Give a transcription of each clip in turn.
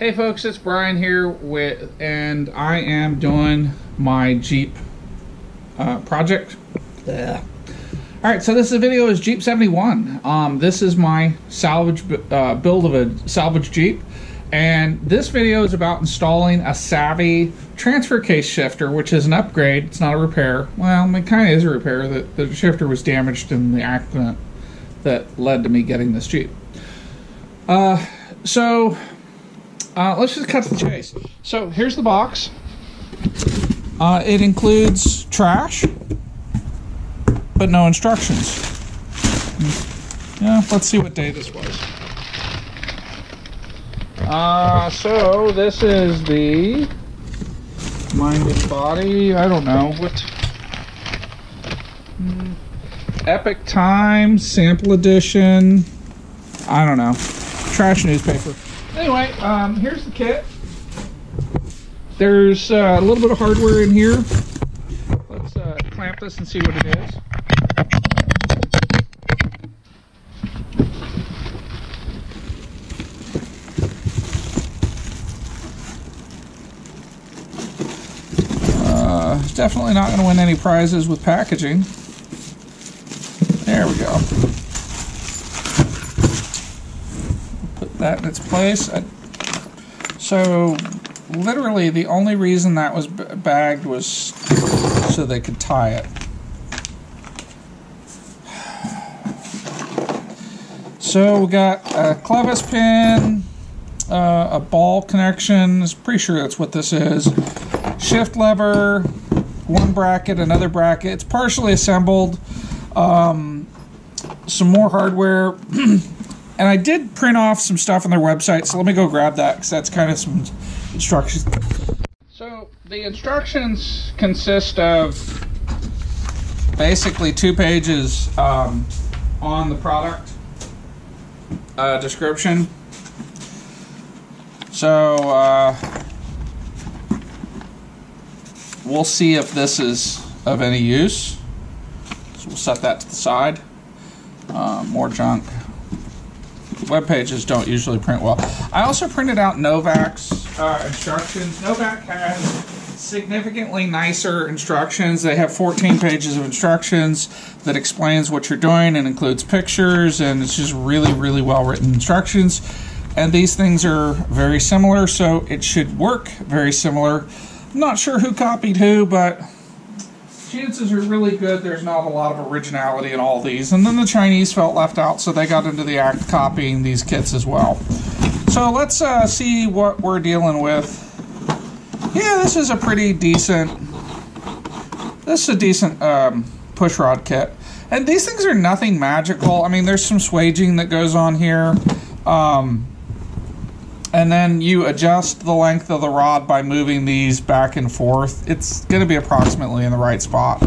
Hey folks, it's Brian here with, and I am doing my Jeep uh, project. Yeah. All right, so this video is Jeep 71. Um, this is my salvage uh, build of a salvage Jeep, and this video is about installing a Savvy transfer case shifter, which is an upgrade. It's not a repair. Well, it kind of is a repair. The, the shifter was damaged in the accident that led to me getting this Jeep. Uh, so uh, let's just cut to the chase. So here's the box. Uh, it includes trash, but no instructions. Yeah, let's see what day this was. Uh, so this is the minded body. I don't know what. Hmm. Epoch Times sample edition. I don't know. Trash newspaper. Anyway, um, here's the kit. There's uh, a little bit of hardware in here. Let's uh, clamp this and see what it is. Uh, definitely not going to win any prizes with packaging. There we go. Put that in its place. So, literally, the only reason that was bagged was so they could tie it. So we got a clevis pin, uh, a ball connection. Pretty sure that's what this is. Shift lever, one bracket, another bracket. It's partially assembled. Um, some more hardware. and I did print off some stuff on their website, so let me go grab that because that's kind of some instructions. So the instructions consist of basically two pages um, on the product uh, description. So uh, we'll see if this is of any use. So we'll set that to the side. Uh, more junk. Web pages don't usually print well. I also printed out Novak's uh, instructions. Novak has significantly nicer instructions. They have 14 pages of instructions that explains what you're doing and includes pictures, and it's just really, really well written instructions. And these things are very similar, so it should work very similar. I'm not sure who copied who, but chances are really good there's not a lot of originality in all these. And then the Chinese felt left out, so they got into the act copying these kits as well. So let's uh, see what we're dealing with. Yeah, this is a pretty decent. This is a decent um, push rod kit, and these things are nothing magical. I mean, there's some swaging that goes on here. Um, and then you adjust the length of the rod by moving these back and forth. It's going to be approximately in the right spot.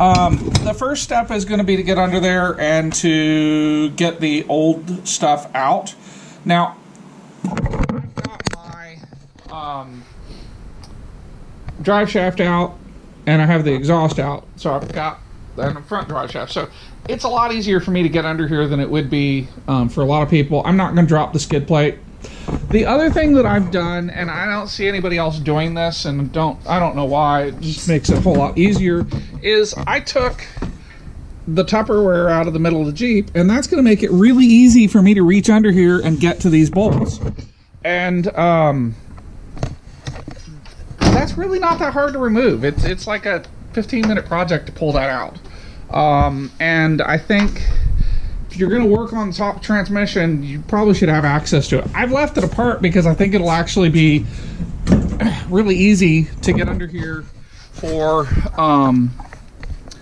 Um, the first step is going to be to get under there and to get the old stuff out. Now, I've got my um, drive shaft out and I have the exhaust out. So I've got the front drive shaft. So it's a lot easier for me to get under here than it would be um, for a lot of people. I'm not going to drop the skid plate. The other thing that I've done, and I don't see anybody else doing this, and don't I don't know why, it just makes it a whole lot easier, is I took the Tupperware out of the middle of the Jeep, and that's going to make it really easy for me to reach under here and get to these bolts. And um, that's really not that hard to remove. It's it's like a 15 minute project to pull that out. Um, and I think you're going to work on top transmission, you probably should have access to it. I've left it apart because I think it'll actually be really easy to get under here for um,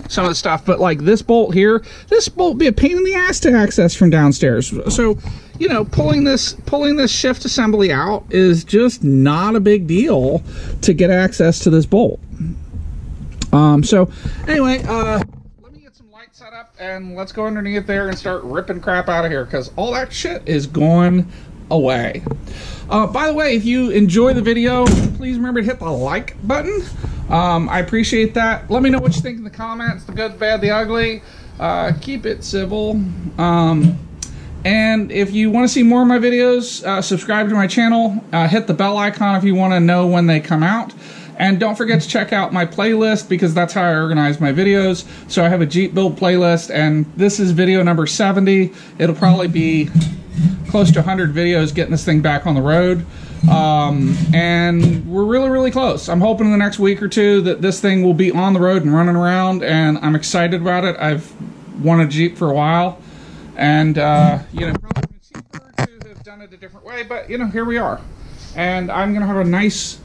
some of the stuff. But like this bolt here, this bolt be a pain in the ass to access from downstairs. So, you know, pulling this pulling this shift assembly out is just not a big deal to get access to this bolt. Um, so anyway, uh, let me get some light set up and let's go underneath there and start ripping crap out of here because all that shit is going away. Uh, by the way, if you enjoy the video, please remember to hit the like button. Um, I appreciate that. Let me know what you think in the comments, the good, the bad, the ugly. Uh, keep it civil. Um, And if you want to see more of my videos, uh, subscribe to my channel. Uh, hit the bell icon if you want to know when they come out. And don't forget to check out my playlist because that's how I organize my videos. So I have a Jeep build playlist, and this is video number 70. It'll probably be close to 100 videos getting this thing back on the road. Um, and we're really, really close. I'm hoping in the next week or two that this thing will be on the road and running around, and I'm excited about it. I've wanted a Jeep for a while, and, uh, you know, probably have done it a different way, but, you know, here we are. And I'm going to have a nice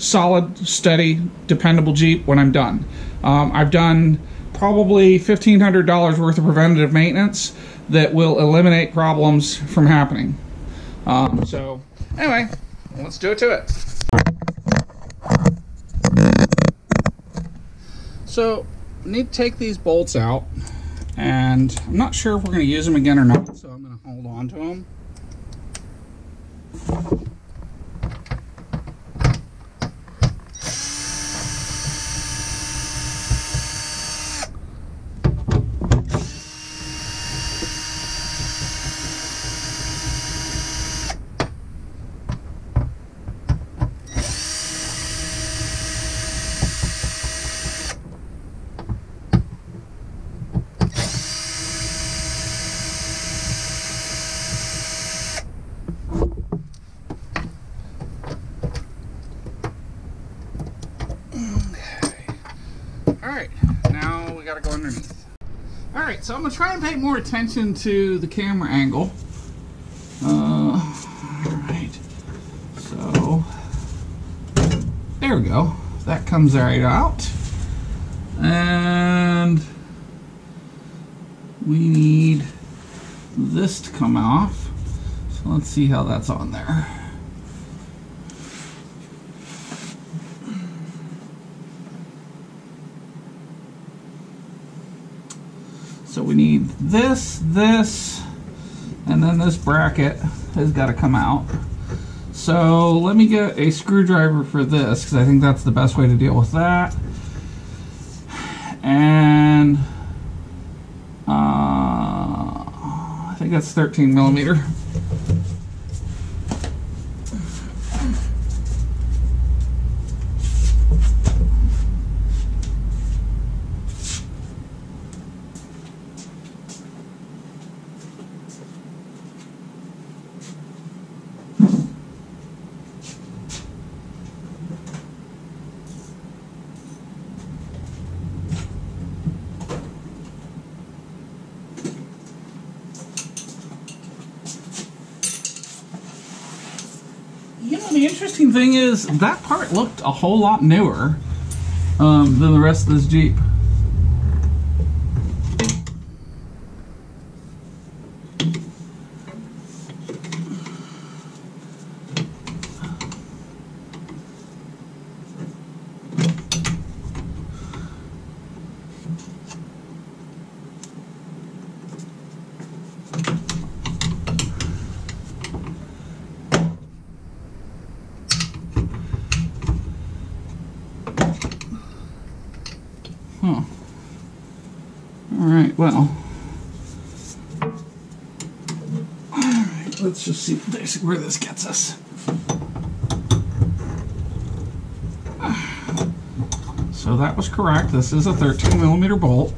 solid, steady, dependable Jeep when I'm done. Um, I've done probably $1,500 worth of preventative maintenance that will eliminate problems from happening. Um, so, anyway, let's do it to it. So, need to take these bolts out, and I'm not sure if we're going to use them again or not, so I'm going to hold on to them. Alright, now we gotta go underneath. Alright, so I'm gonna try and pay more attention to the camera angle. Uh, alright, so there we go. That comes right out. And we need this to come off. So let's see how that's on there. We need this, this, and then this bracket has got to come out. So let me get a screwdriver for this because I think that's the best way to deal with that. And uh, I think that's 13 millimeter. You know, the interesting thing is that part looked a whole lot newer um, than the rest of this Jeep. Huh. Alright, well. Alright, let's just see basically where this gets us. So that was correct. This is a 13 millimeter bolt.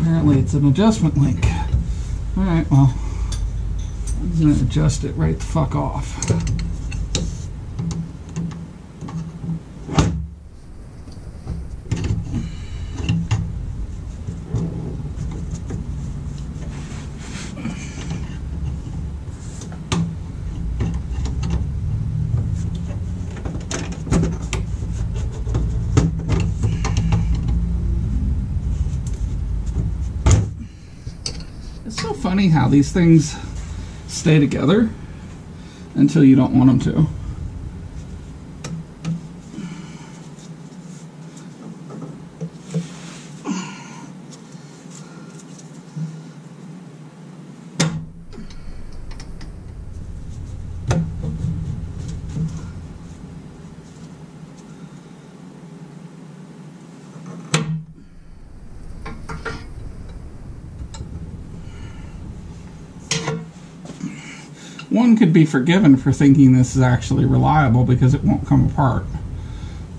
Apparently it's an adjustment link. Alright, well, going to adjust it right the fuck off. It's so funny how these things stay together until you don't want them to. One could be forgiven for thinking this is actually reliable because it won't come apart.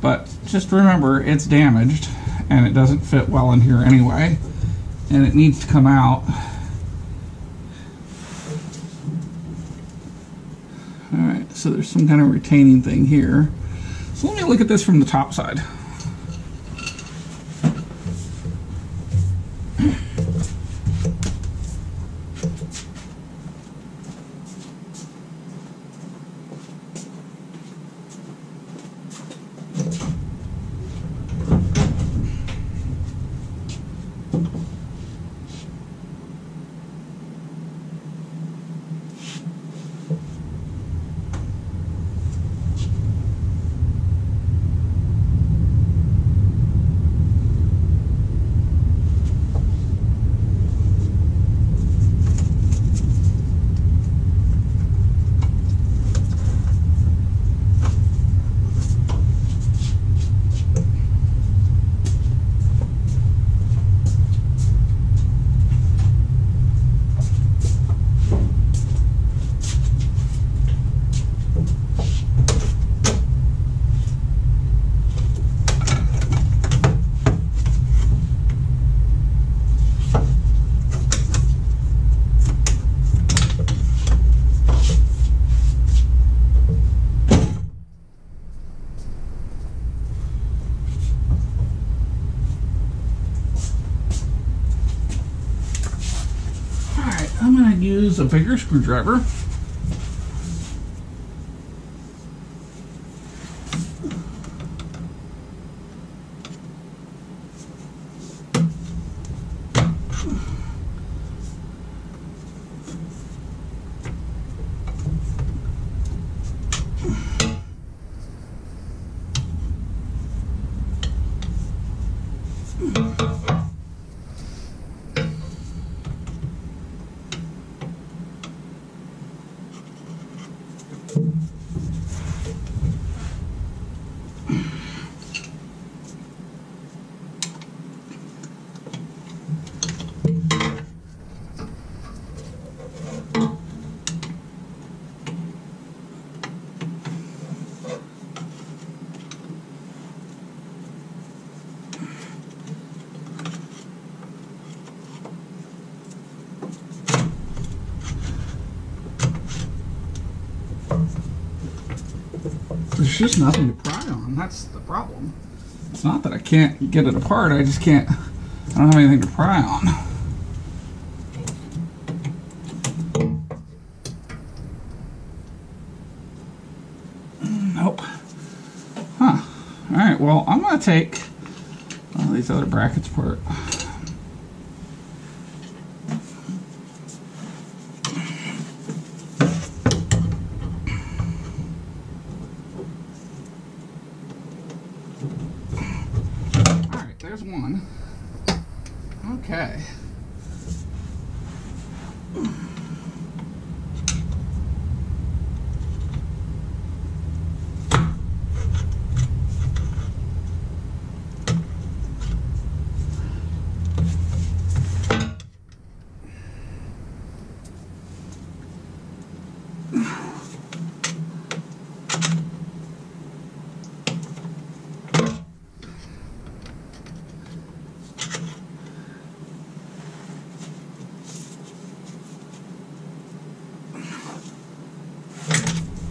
But just remember, it's damaged and it doesn't fit well in here anyway. And it needs to come out. Alright, so there's some kind of retaining thing here. So let me look at this from the top side. Alright, I'm going to use a bigger screwdriver. There's just nothing to pry on. That's the problem. It's not that I can't get it apart. I just can't. I don't have anything to pry on. Nope. Huh. All right. Well, I'm gonna take all these other brackets apart. All right, there's one. Okay.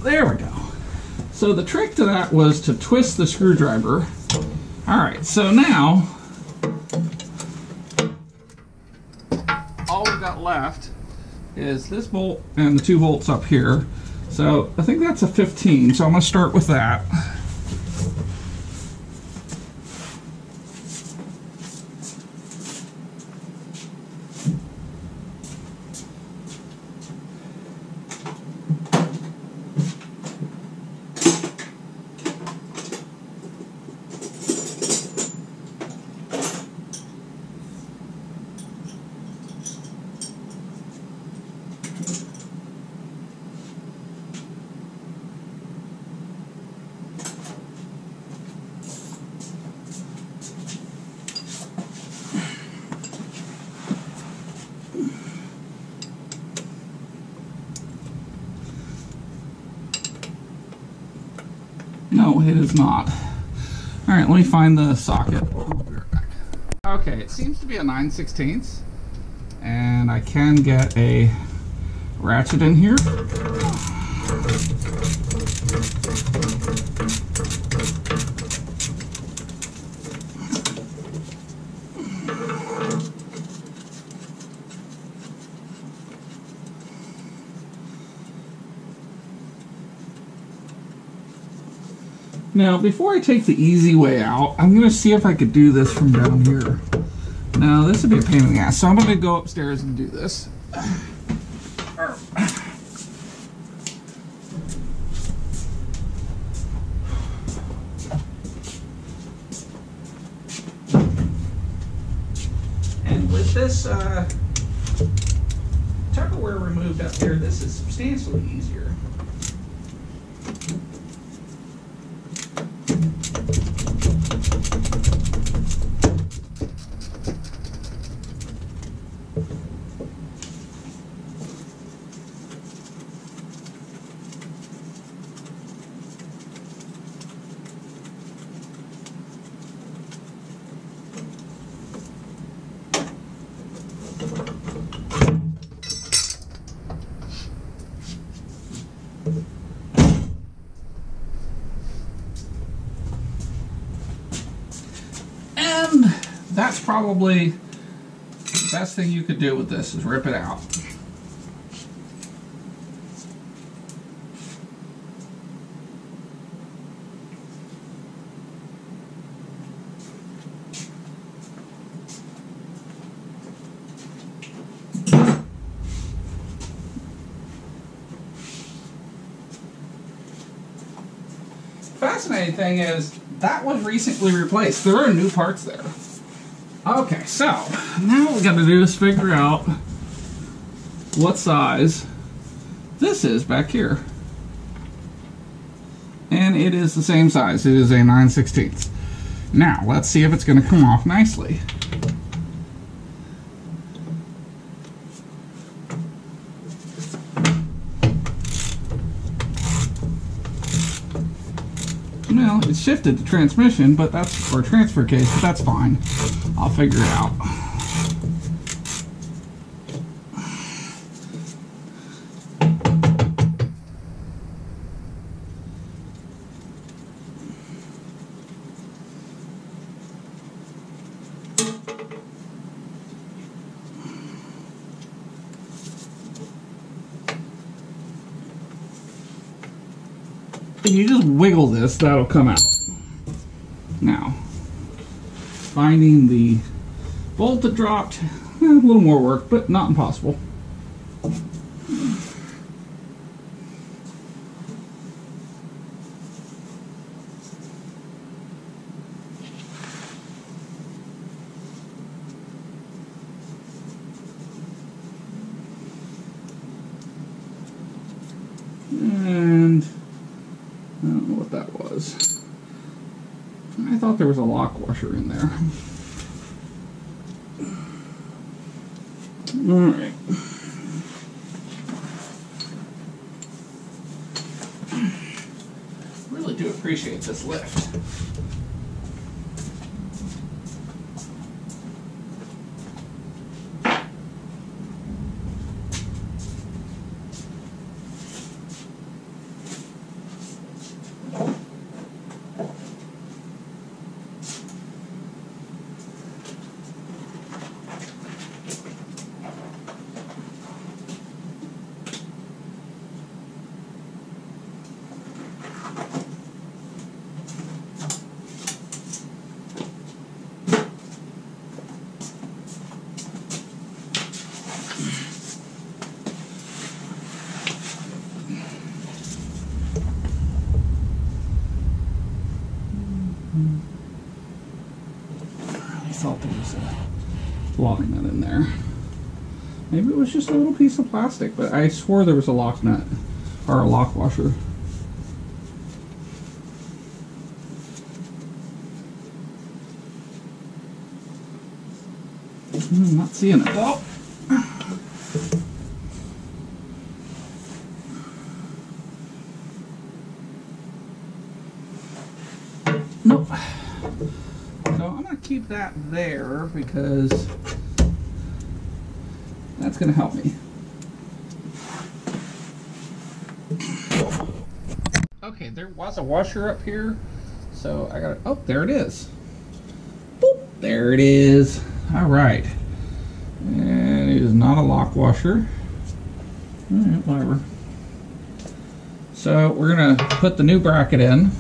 There we go. So the trick to that was to twist the screwdriver. All right, so now all we've got left is this bolt and the two bolts up here. So I think that's a 15, so I'm gonna start with that. No, it is not. All right, let me find the socket. Okay, it seems to be a 9 16 and I can get a ratchet in here. Now, before I take the easy way out, I'm going to see if I could do this from down here. Now, this would be a pain in the ass, so I'm going to go upstairs and do this. And with this uh, Tupperware removed up here, this is substantially easier. And that's probably the best thing you could do with this is rip it out. Fascinating thing is that was recently replaced. There are new parts there. Okay, so now what we got to do is figure out what size this is back here. And it is the same size. It is a 9 16 Now, let's see if it's going to come off nicely. Well, it shifted the transmission, but that's or transfer case, but that's fine. I'll figure it out. If you just wiggle this, that'll come out. Now, finding the bolt that dropped, eh, a little more work, but not impossible. And I don't know what that was. I thought there was a washer in there. Alright. Really do appreciate this lift. I thought there was a lock nut in there. Maybe it was just a little piece of plastic, but I swore there was a lock nut or a lock washer. Hmm, not seeing it though. Nope. So I'm going to keep that there because that's going to help me. Okay, there was a washer up here, so I got it. Oh, there it is. Boop, there it is. All right. And it is not a lock washer. All right, whatever. So we're going to put the new bracket in.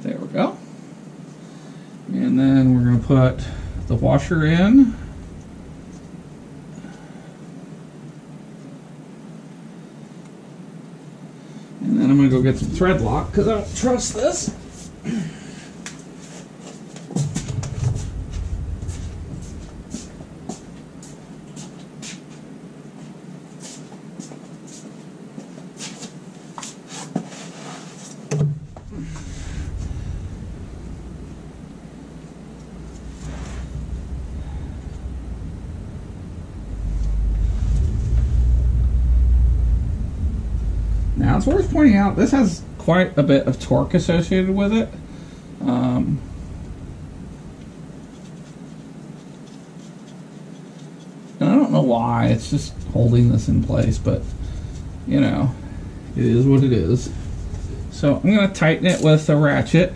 There we go. And then we're going to put the washer in. And then I'm going to go get some thread lock because I don't trust this. Now it's pointing out this has quite a bit of torque associated with it. Um, and I don't know why, it's just holding this in place, but you know, it is what it is. So I'm going to tighten it with a ratchet.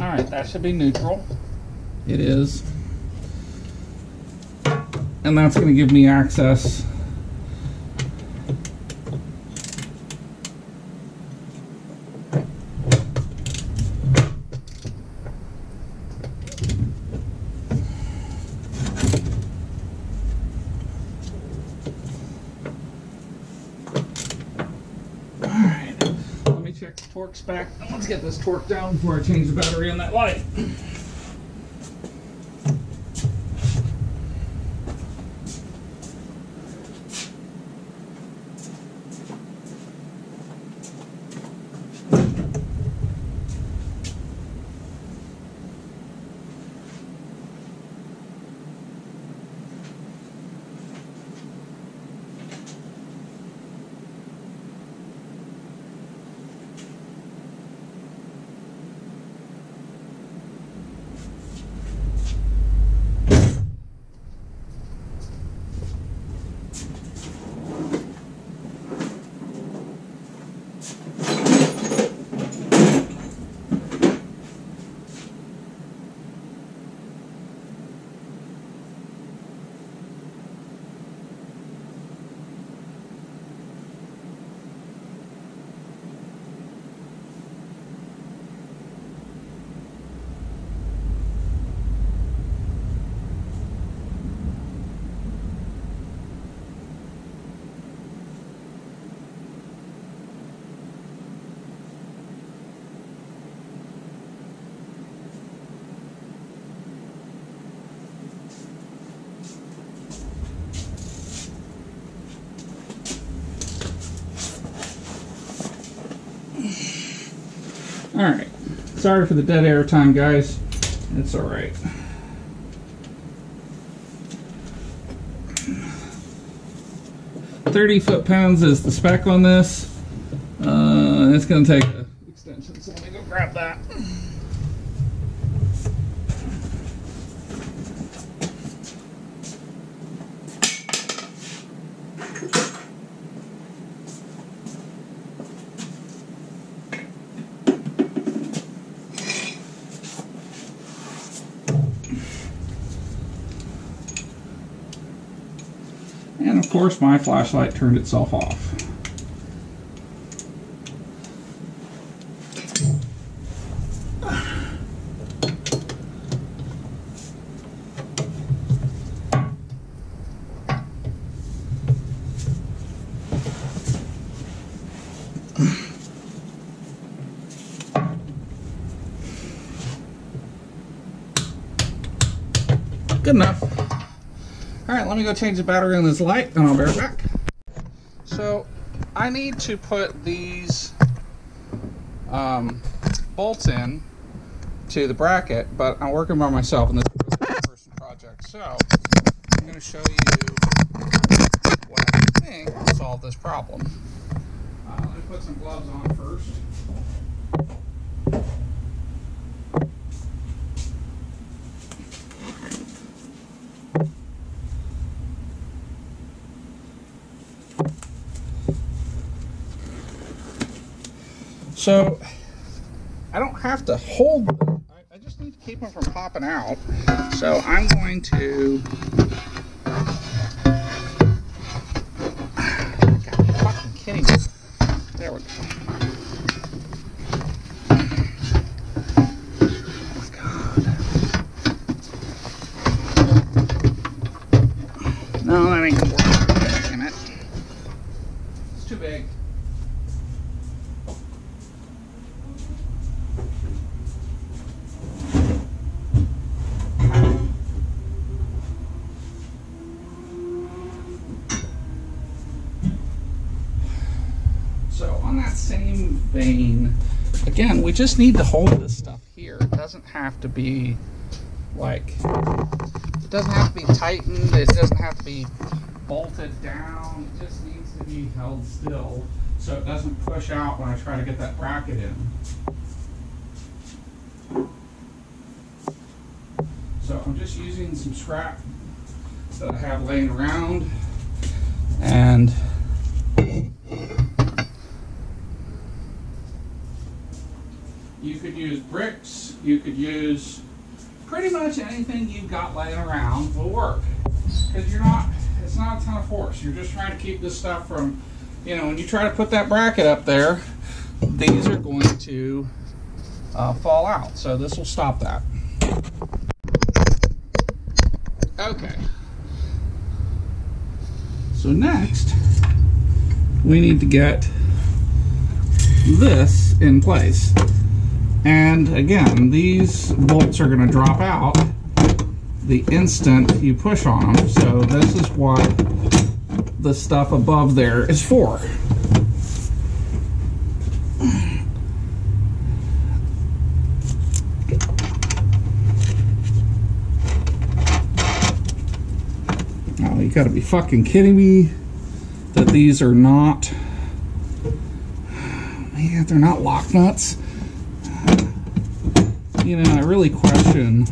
Alright, that should be neutral. It is. And that's going to give me access. Alright, let me check the torque spec. Get this torque down before I change the battery on that light. Alright. Sorry for the dead air time, guys. It's alright. Thirty foot pounds is the spec on this. Uh, it's gonna take a extension, so let me go grab that. And of course my flashlight turned itself off. Good enough. All right, let me go change the battery on this light and I'll be right back. So I need to put these um, bolts in to the bracket, but I'm working by myself and this is project. So I'm going to show you what I think will solve this problem. Uh, let me put some gloves on first. So I don't have to hold them. I, I just need to keep them from popping out. So I'm going to. God, you're fucking kidding me. There we go. Oh, God. No, that ain't gonna work. Damn it. It's too big. So on that same vein, again, we just need to hold this stuff here. It doesn't have to be like, it doesn't have to be tightened. It doesn't have to be bolted down. It just needs to be held still so it doesn't push out when I try to get that bracket in. So I'm just using some scrap that I have laying around and you could use bricks, you could use pretty much anything you've got laying around will work. Because you're not, it's not a ton of force. You're just trying to keep this stuff from, you know, when you try to put that bracket up there, these are going to uh, fall out. So this will stop that. Okay. So next, we need to get this in place. And again, these bolts are going to drop out the instant you push on them. So this is what the stuff above there is for. Oh, you gotta be fucking kidding me that these are not, man, they're not lock nuts. You know, I really question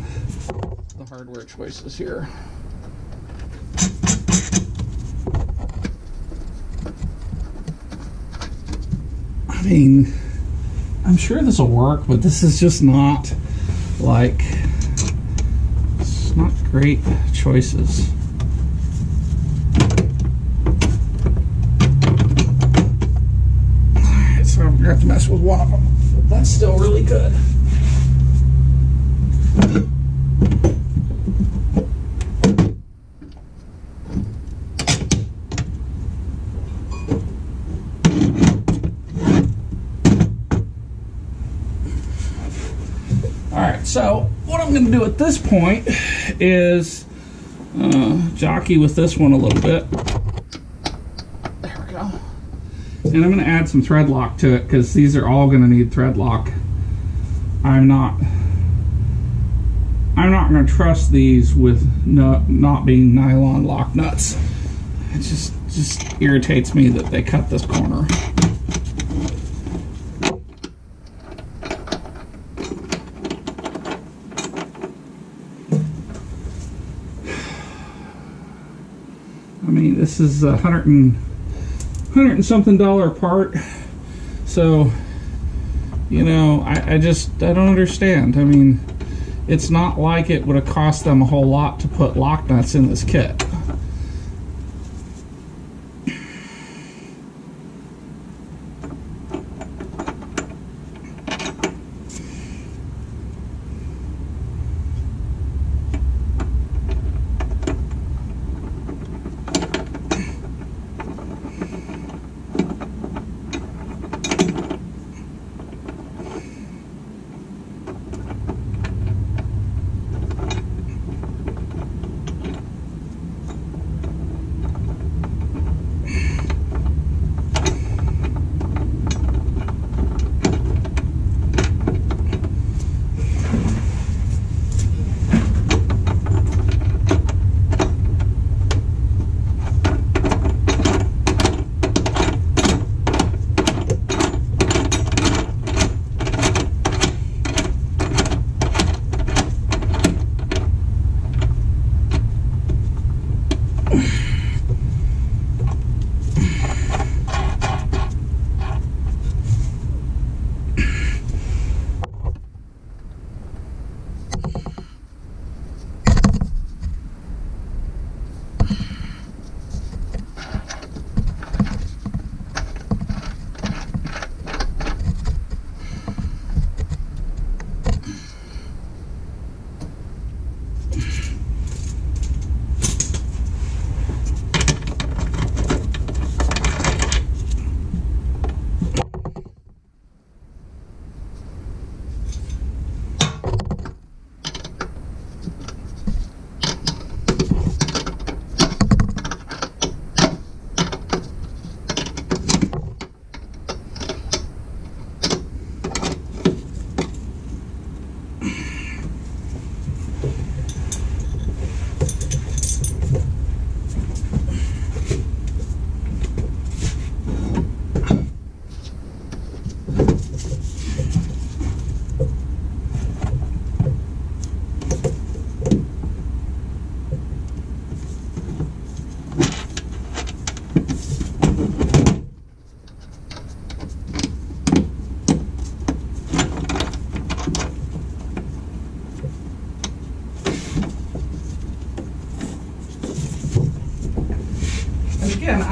the hardware choices here. I mean, I'm sure this will work, but this is just not like, it's not great choices. Alright, so I'm gonna have to mess with one of them. But that's still really good. So what I'm going to do at this point is uh, jockey with this one a little bit. There we go. And I'm going to add some thread lock to it because these are all going to need thread lock. I'm not not going to trust these with no, not being nylon lock nuts. It just just irritates me that they cut this corner. I mean, this is a hundred and hundred and something dollar part. So, you know, I, I just I don't understand. I mean, it's not like it would have cost them a whole lot to put lock nuts in this kit.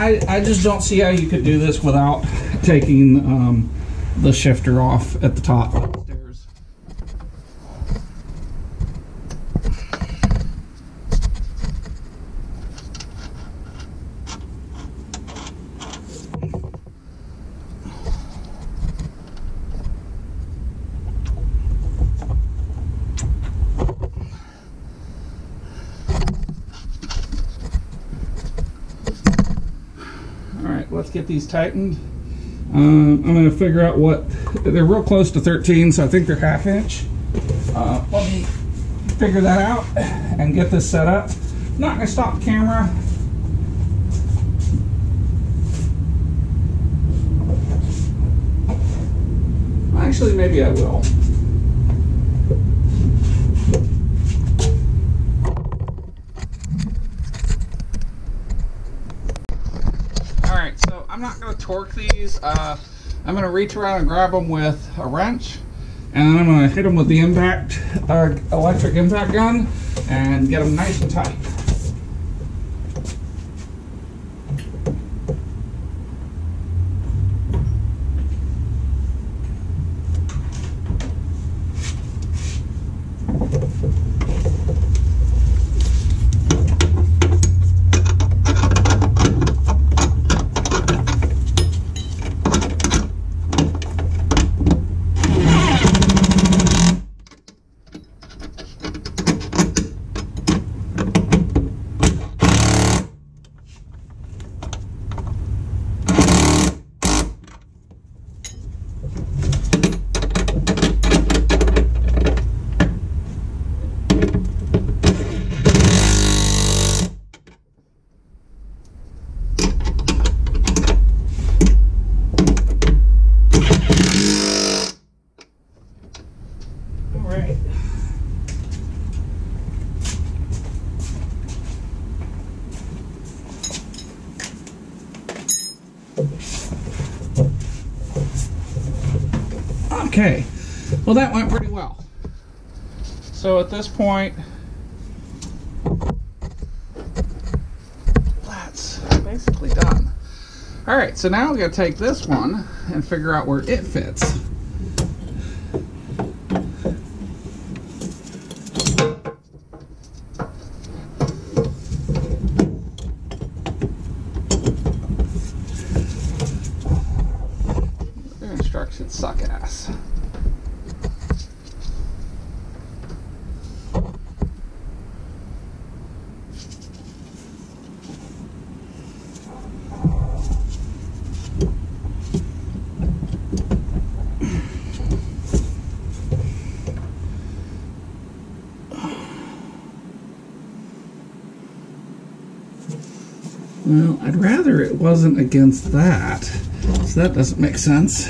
I, I just don't see how you could do this without taking um, the shifter off at the top. Stairs. All right, let's get these tightened. Um, I'm going to figure out what they're real close to 13, so I think they're half inch. Uh, let me figure that out and get this set up. I'm not going to stop the camera. Actually, maybe I will. All right, so I'm not going to torque Uh, I'm going to reach around and grab them with a wrench, and I'm going to hit them with the impact uh, electric impact gun and get them nice and tight. All right. Okay, well that went pretty well. So at this point, that's basically done. All right, so now we're gonna take this one and figure out where it fits. Their instructions suck ass. Well, I'd rather it wasn't against that. So that doesn't make sense.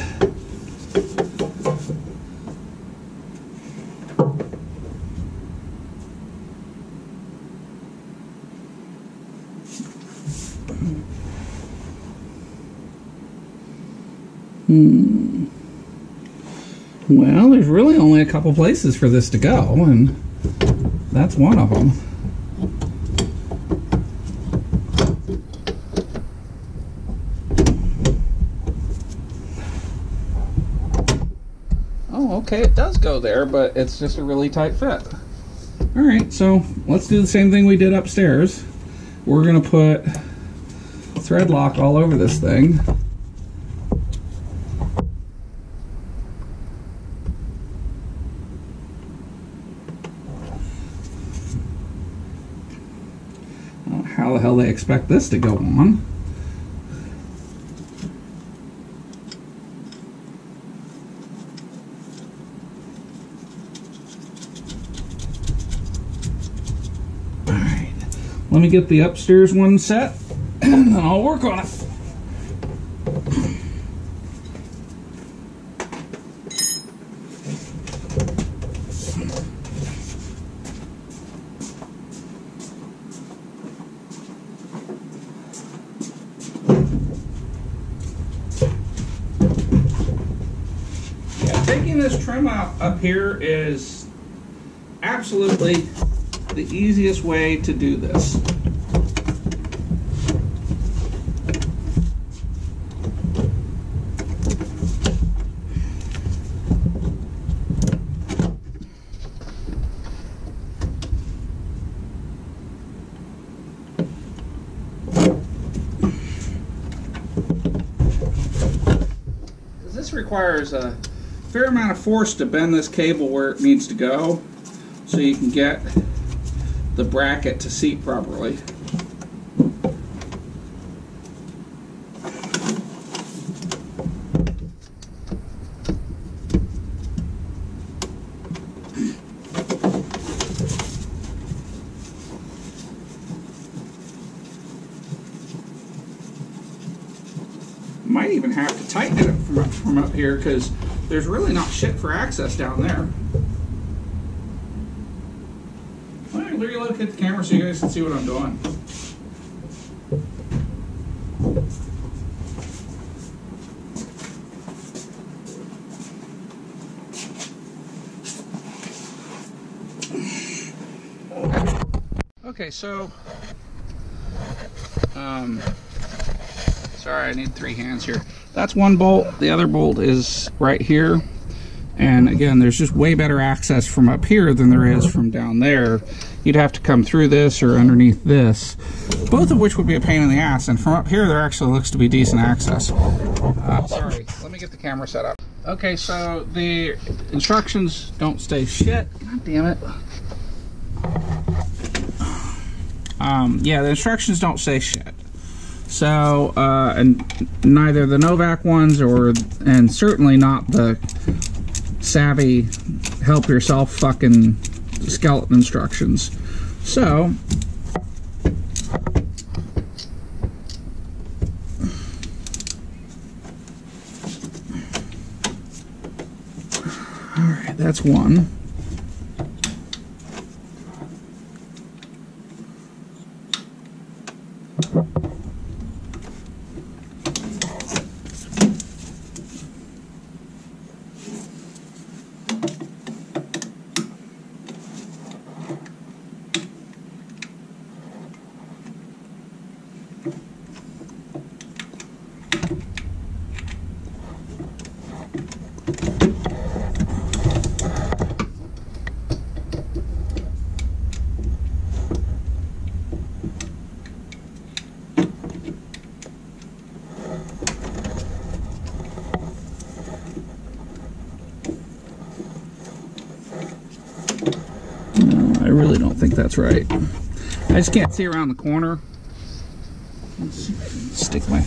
Hmm. Well, there's really only a couple places for this to go, and that's one of them. Oh, okay, there, but it's just a really tight fit. All right, so let's do the same thing we did upstairs. We're gonna put thread lock all over this thing. How the hell they expect this to go on? Let me get the upstairs one set and then I'll work on it. Taking this trim out up here is absolutely the easiest way to do this. This requires a fair amount of force to bend this cable where it needs to go so you can get the bracket to seat properly. Might even have to tighten it from up, from up here because there's really not shit for access down there. Let me relocate the camera so you guys can see what I'm doing. Okay, so um, sorry, I need three hands here. That's one bolt. The other bolt is right here. And again, there's just way better access from up here than there is from down there. You'd have to come through this or underneath this, both of which would be a pain in the ass. And from up here, there actually looks to be decent access. Uh, sorry, let me get the camera set up. Okay, so the instructions don't stay shit. God damn it. Um, yeah, the instructions don't say shit. So, uh, and neither the Novak ones or, and certainly not the savvy help yourself fucking skeleton instructions. So, alright, that's one. No, I really don't think right. I just can't see around the corner. Let's stick my.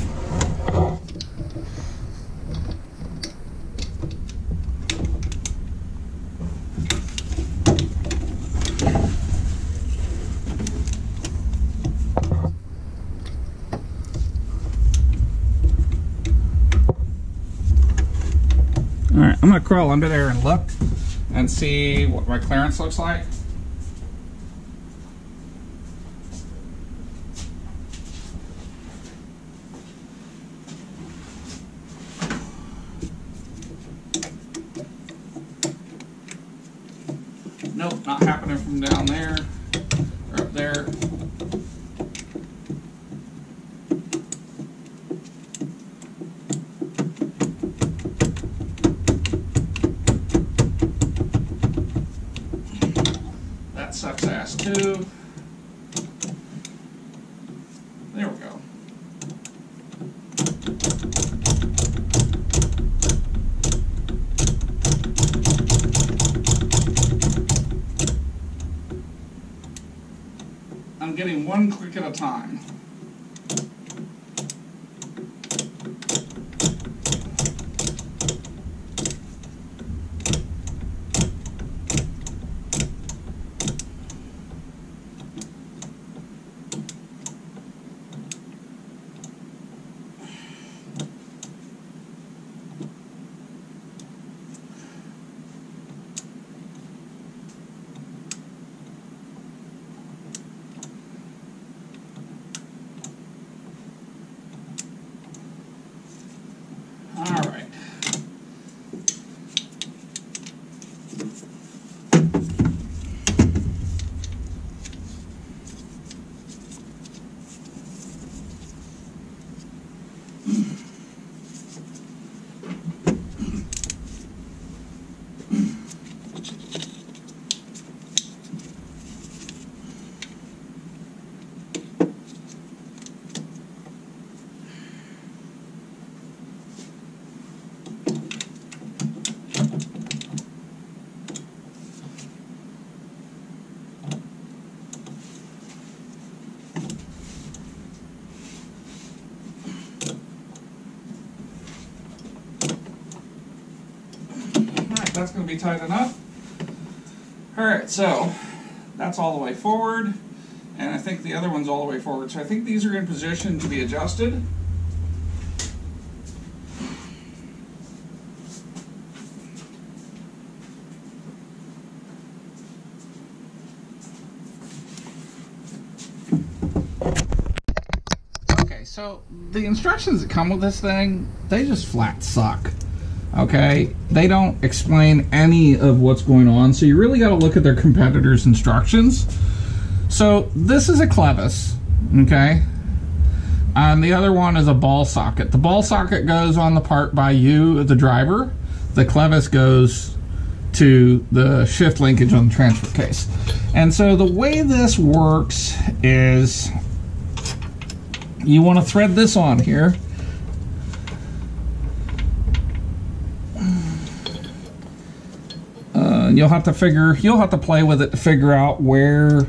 All right, I'm gonna crawl under there and look and see what my clearance looks like. not happening from down there or up there. That sucks ass too. There we go. I'm getting one click at a time. All right. Alright, that's going to be tight enough. Alright, so that's all the way forward. And I think the other one's all the way forward. So I think these are in position to be adjusted. Okay, so the instructions that come with this thing, they just flat suck. Okay, they don't explain any of what's going on, so you really got to look at their competitors' instructions. So this is a clevis, okay, and the other one is a ball socket. The ball socket goes on the part by you, the driver. The clevis goes to the shift linkage on the transfer case. And so the way this works is you want to thread this on here. Uh, and you'll have to figure, you'll have to play with it to figure out where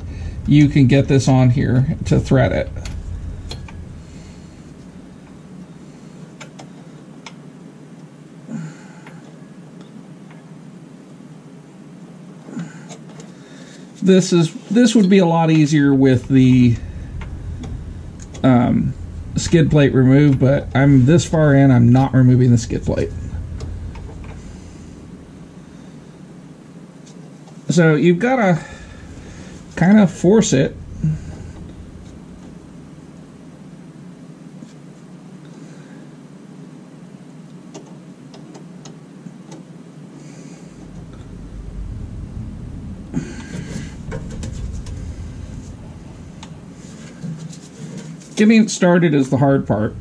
you can get this on here to thread it. This is this would be a lot easier with the um, skid plate removed, but I'm this far in, I'm not removing the skid plate. So you've got to kind of force it. Getting it started is the hard part.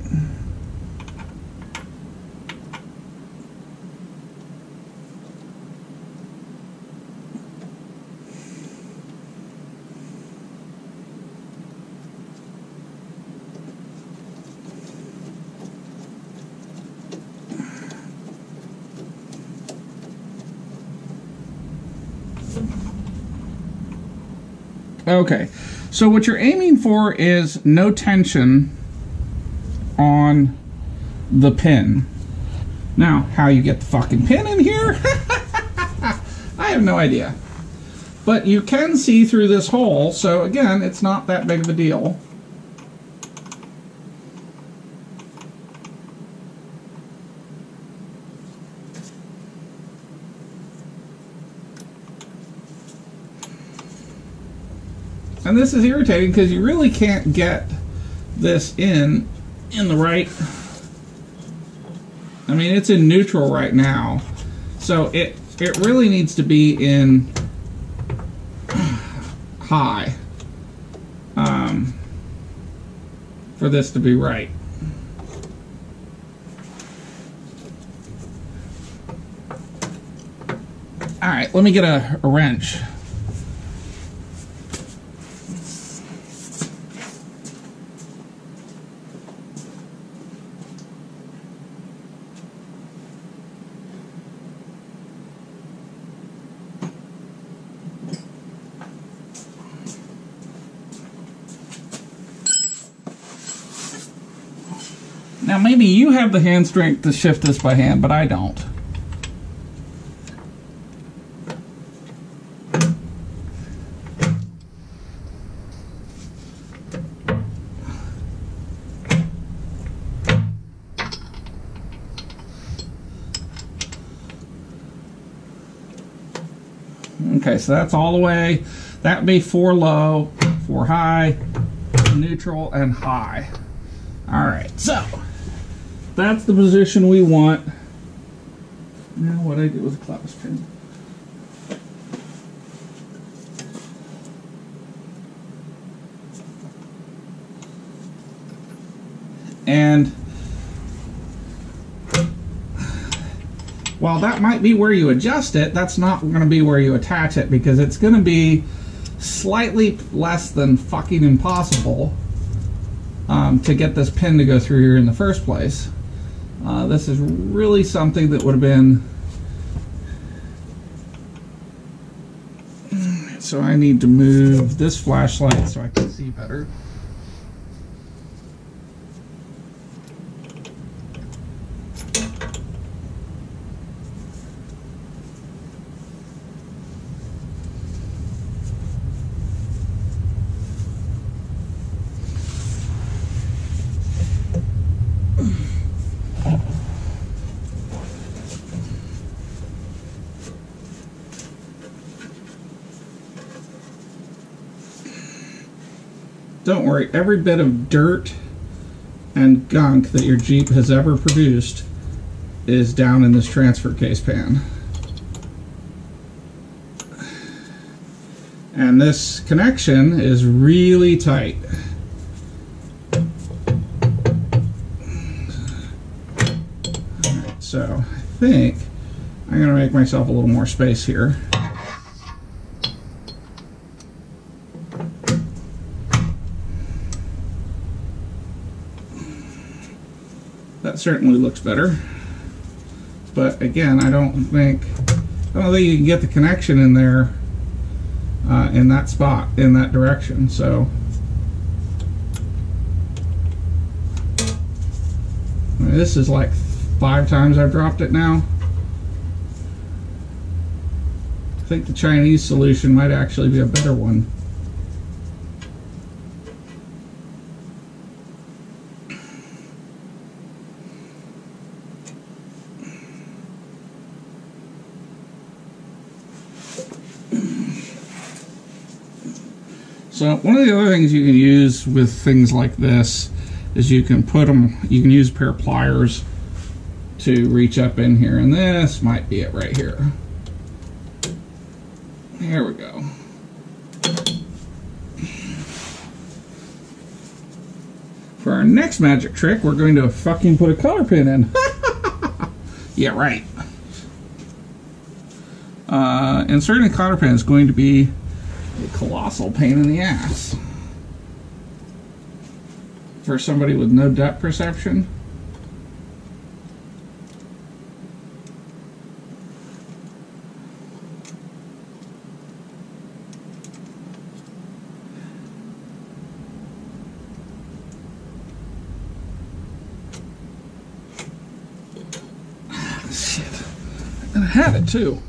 Okay, so what you're aiming for is no tension on the pin. Now, how you get the fucking pin in here? I have no idea. But you can see through this hole, so again, it's not that big of a deal. This is irritating because you really can't get this in in the right I mean it's in neutral right now. So it it really needs to be in high um, for this to be right. All right, let me get a, a wrench. Now maybe you have the hand strength to shift this by hand, but I don't. Okay, so that's all the way. That'd be four low, four high, neutral, and high. All right, so that's the position we want. Now what I do with a clevis pin. And while that might be where you adjust it, that's not going to be where you attach it because it's going to be slightly less than fucking impossible um, to get this pin to go through here in the first place. Uh, this is really something that would have been so I need to move this flashlight so I can see better. Worry, every bit of dirt and gunk that your Jeep has ever produced is down in this transfer case pan. And this connection is really tight. so I think I'm going to make myself a little more space here. Certainly looks better. But again, I don't think I don't think you can get the connection in there uh, in that spot in that direction. So this is like five times I've dropped it now. I think the Chinese solution might actually be a better one. So one of the other things you can use with things like this is you can put them, you can use a pair of pliers to reach up in here, and this might be it right here. Here we go. For our next magic trick, we're going to fucking put a cotter pin in. yeah, right. Uh, inserting a cotter pin is going to be a colossal pain in the ass. For somebody with no depth perception. Ah, shit. And I had it too.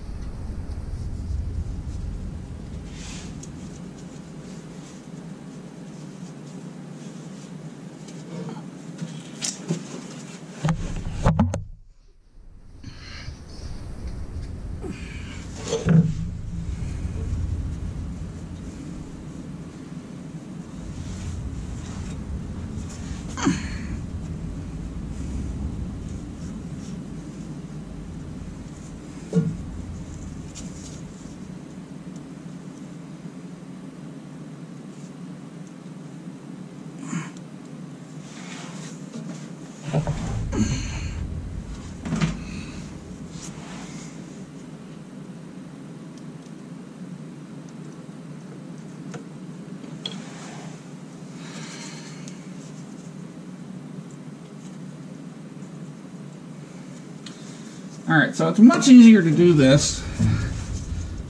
All right, so it's much easier to do this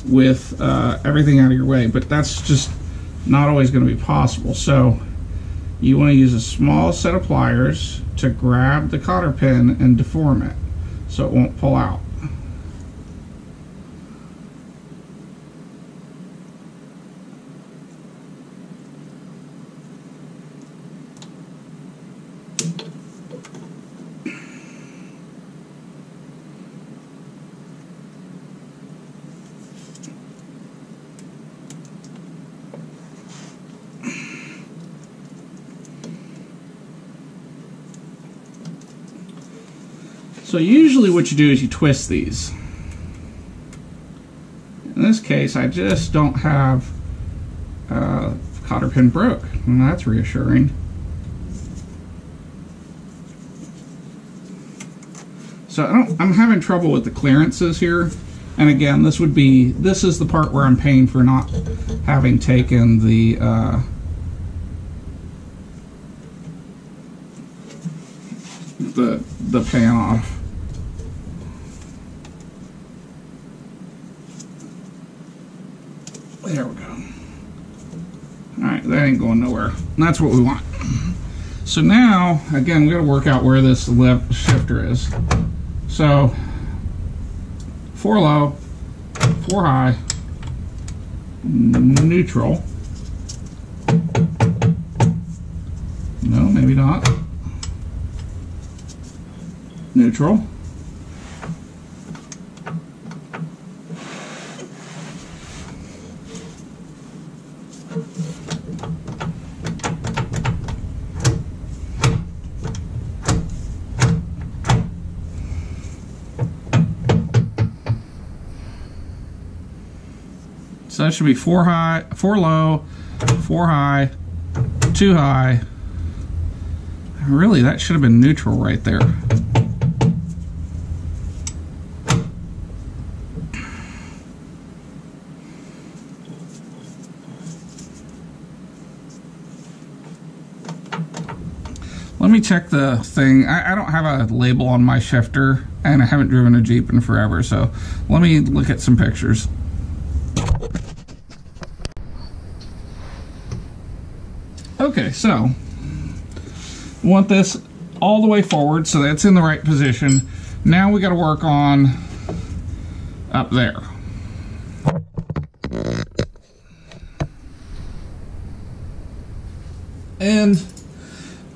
with uh, everything out of your way, but that's just not always going to be possible. So you want to use a small set of pliers to grab the cotter pin and deform it so it won't pull out. So usually what you do is you twist these. In this case, I just don't have uh, cotter pin broke, and that's reassuring. So I am having trouble with the clearances here. And again, this would be, this is the part where I'm paying for not having taken the, uh, the, the pan off. There we go. Alright, that ain't going nowhere. And that's what we want. So now, again, we got to work out where this left shifter is. So, four low, four high, neutral. No, maybe not. Neutral. That should be four high, four low, four high, two high. Really, that should have been neutral right there. Let me check the thing. I, I, don't have a label on my shifter, and I haven't driven a Jeep in forever, so let me look at some pictures. Okay, so want this all the way forward so that's in the right position. Now we got to work on up there. And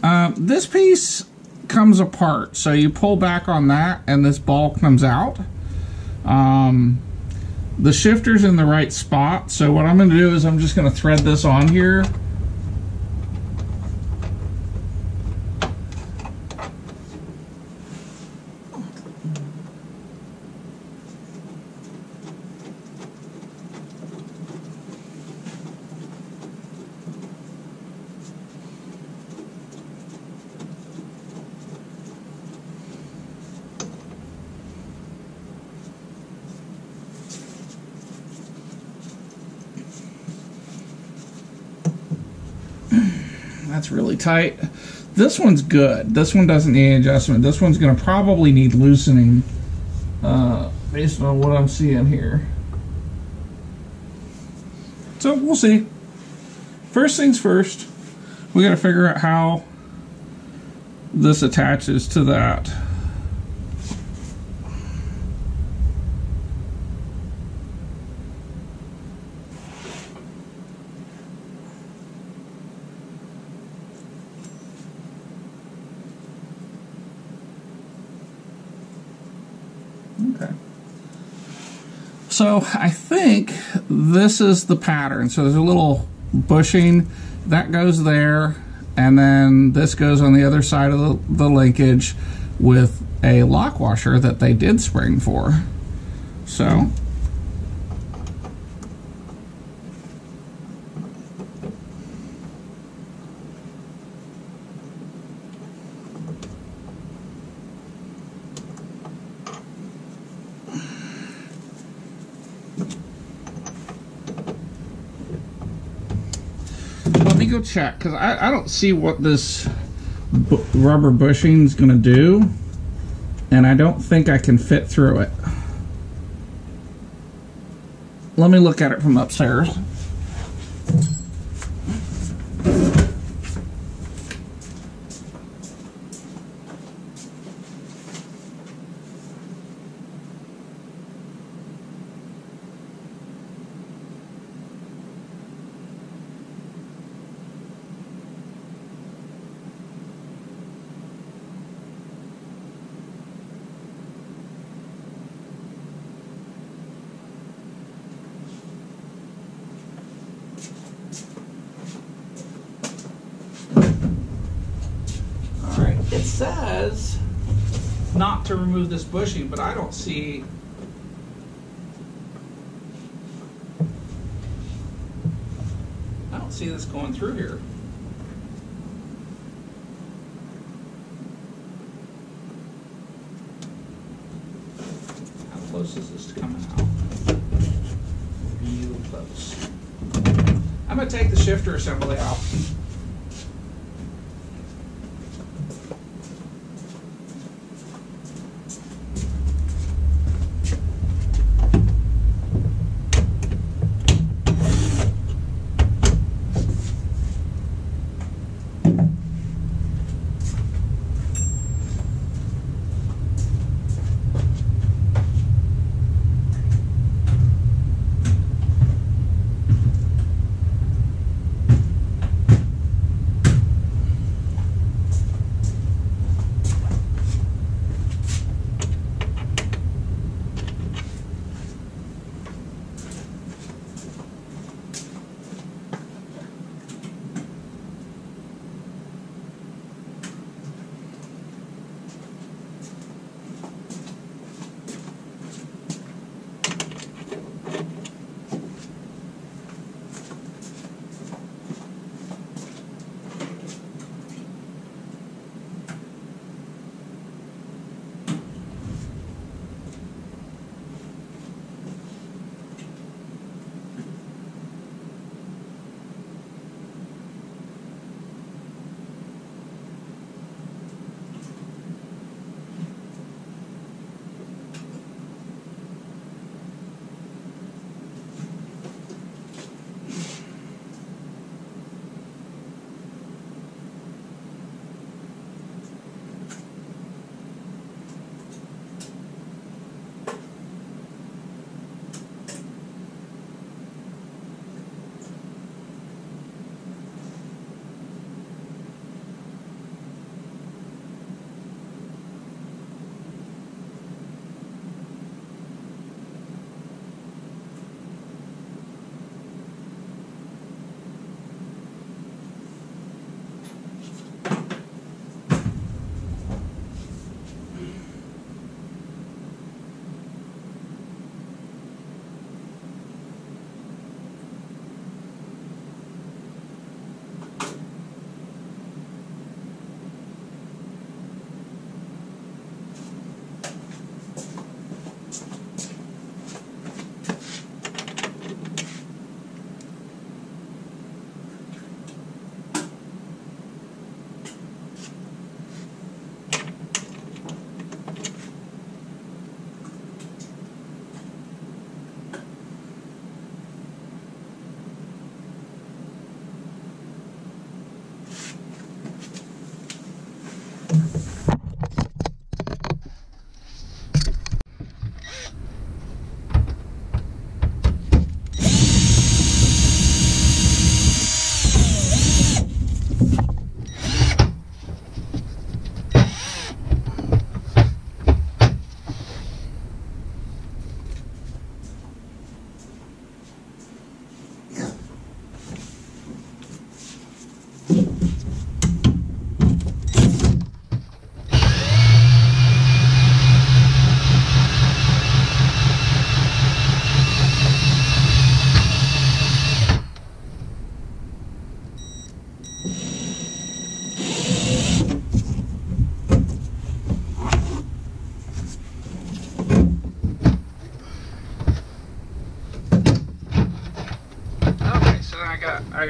uh, this piece comes apart. So you pull back on that and this ball comes out. Um, the shifter's in the right spot. So what I'm going to do is I'm just going to thread this on here That's really tight. This one's good. This one doesn't need adjustment. This one's going to probably need loosening uh, based on what I'm seeing here. So we'll see. First things first, we got to figure out how this attaches to that. Okay. So I think this is the pattern. So there's a little bushing that goes there, and then this goes on the other side of the, the linkage with a lock washer that they did spring for. So me go check because I, I don't see what this rubber bushing is going to do. and I don't think I can fit through it. Let me look at it from upstairs. All right, it says not to remove this bushing, but I don't see. I don't see this going through here. How close is this to coming out? Real close. I'm gonna take the shifter assembly out.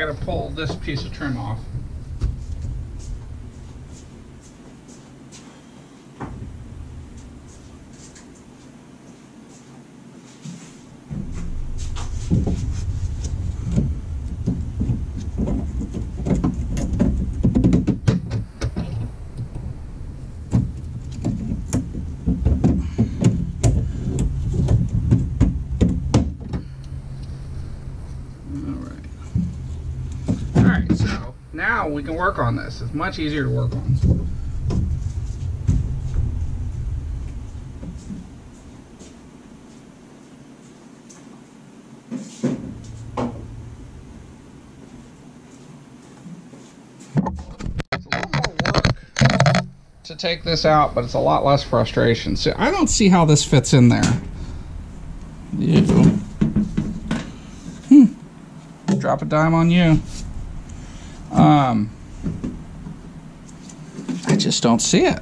Got to pull this piece of trim off. now we can work on this. It's much easier to work on. to take this out, but it's a lot less frustration. So I don't see how this fits in there. You. Hmm. Drop a dime on you. Um, I just don't see it.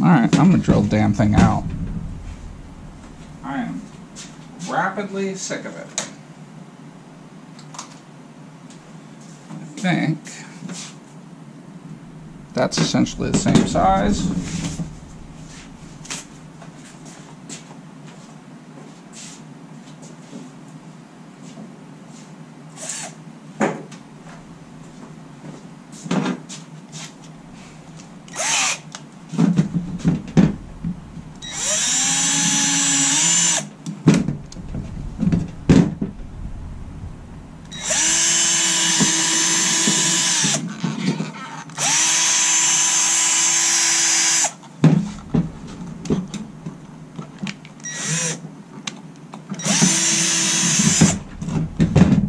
All right, I'm gonna drill the damn thing out. I am rapidly sick of it. I think that's essentially the same size.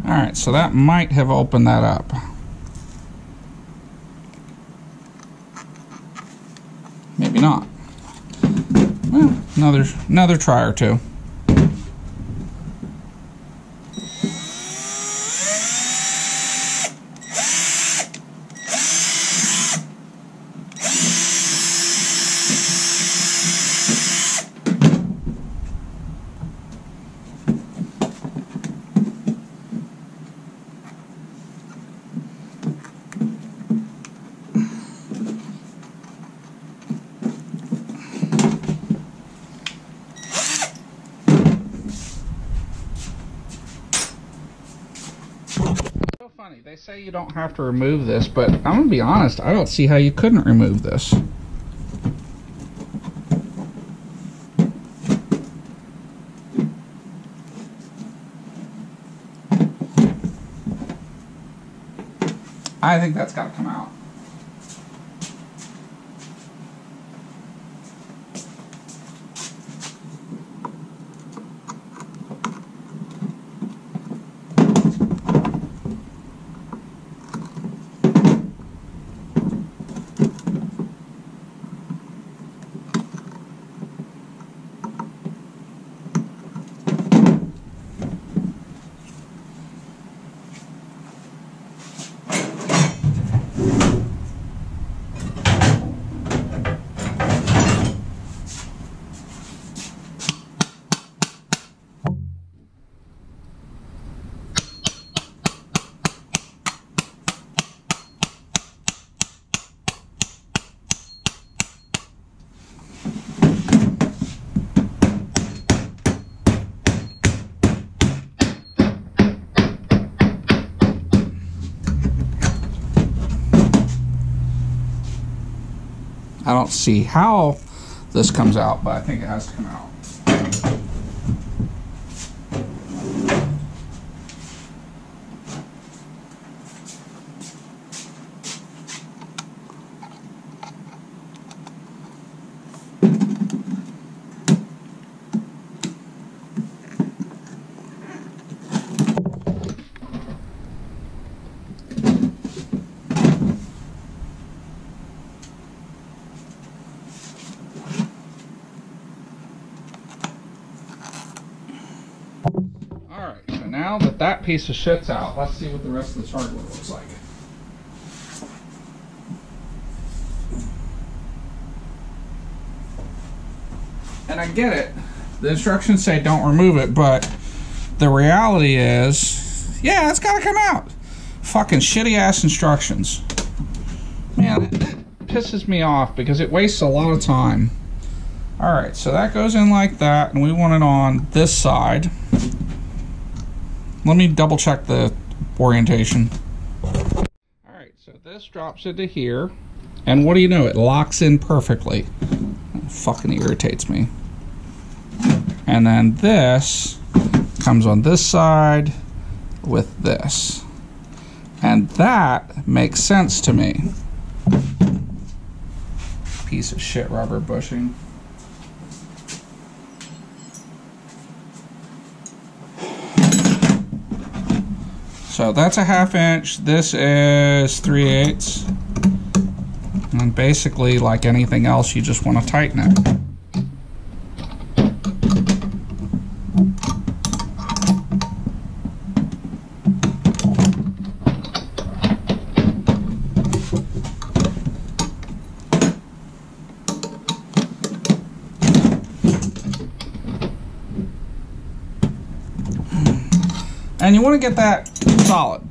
Alright, so that might have opened that up. Maybe not. Well, another another try or two. funny. They say you don't have to remove this, but I'm going to be honest, I don't see how you couldn't remove this. I think that's got to come out. I don't see how this comes out, but I think it has to come out. Alright, so now that that piece of shit's out, let's see what the rest of this hardware looks like. And I get it. The instructions say don't remove it, but the reality is, yeah, it's gotta come out. Fucking shitty ass instructions. Man, it pisses me off because it wastes a lot of time. Alright, so that goes in like that, and we want it on this side. Let me double check the orientation. Alright, so this drops into here. And what do you know? It locks in perfectly. It fucking irritates me. And then this comes on this side, with this. And that makes sense to me. Piece of shit rubber bushing. That's a half inch. This is 3 eighths. And basically, like anything else, you just want to tighten it. And you want to get that solid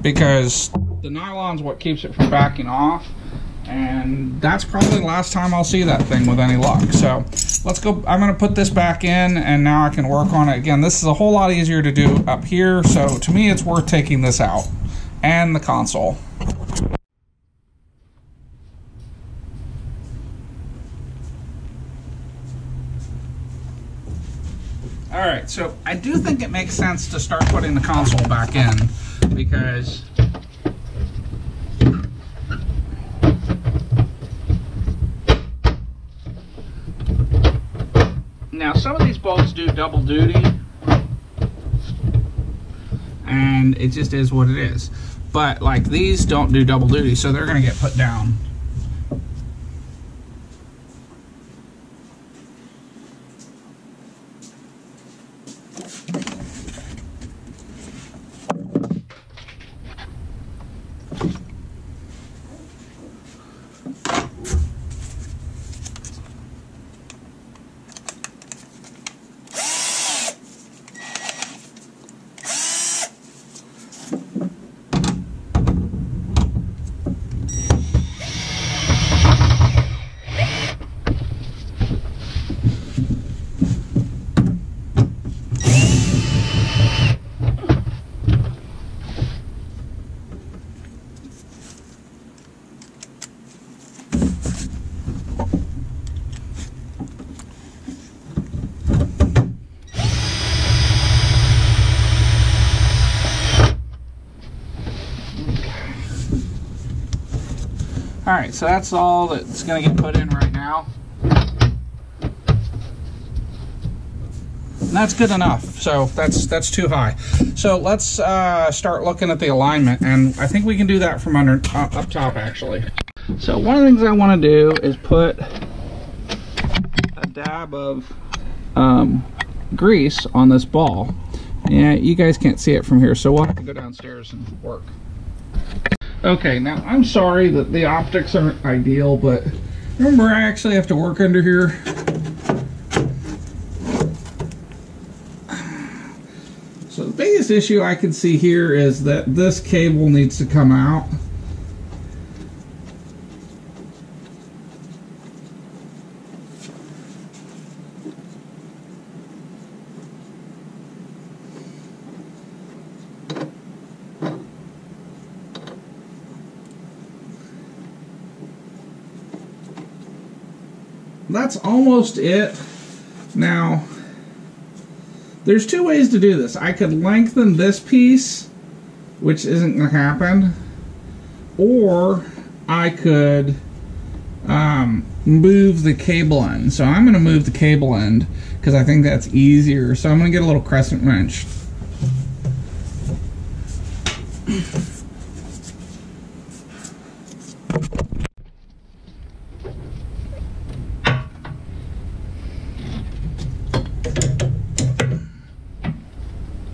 because the nylon's what keeps it from backing off. And that's probably the last time I'll see that thing with any luck. So let's go. I'm to put this back in and now I can work on it. Again, this is a whole lot easier to do up here. So to me, it's worth taking this out and the console. All right, so I do think it makes sense to start putting the console back in because now some of these bolts do double duty and it just is what it is. But like these don't do double duty, so they're gonna get put down. So that's all that's gonna get put in right now. And that's good enough. So that's that's too high. So let's uh, start looking at the alignment, and I think we can do that from under uh, up top actually. So one of the things I want to do is put a dab of um, grease on this ball. Yeah, you guys can't see it from here, so we'll have to go downstairs and work. Okay, now I'm sorry that the optics aren't ideal, but remember I actually have to work under here. So the biggest issue I can see here is that this cable needs to come out. That's almost it. Now, there's two ways to do this. I could lengthen this piece, which isn't going to happen, or I could um, move the cable end. So I'm going to move the cable end because I think that's easier. So I'm going to get a little crescent wrench.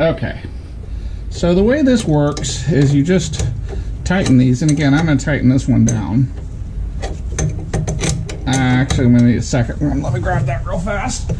Okay. So the way this works is you just tighten these, and again, I'm going to tighten this one down. Actually, I'm going to need a second one. Let me grab that real fast.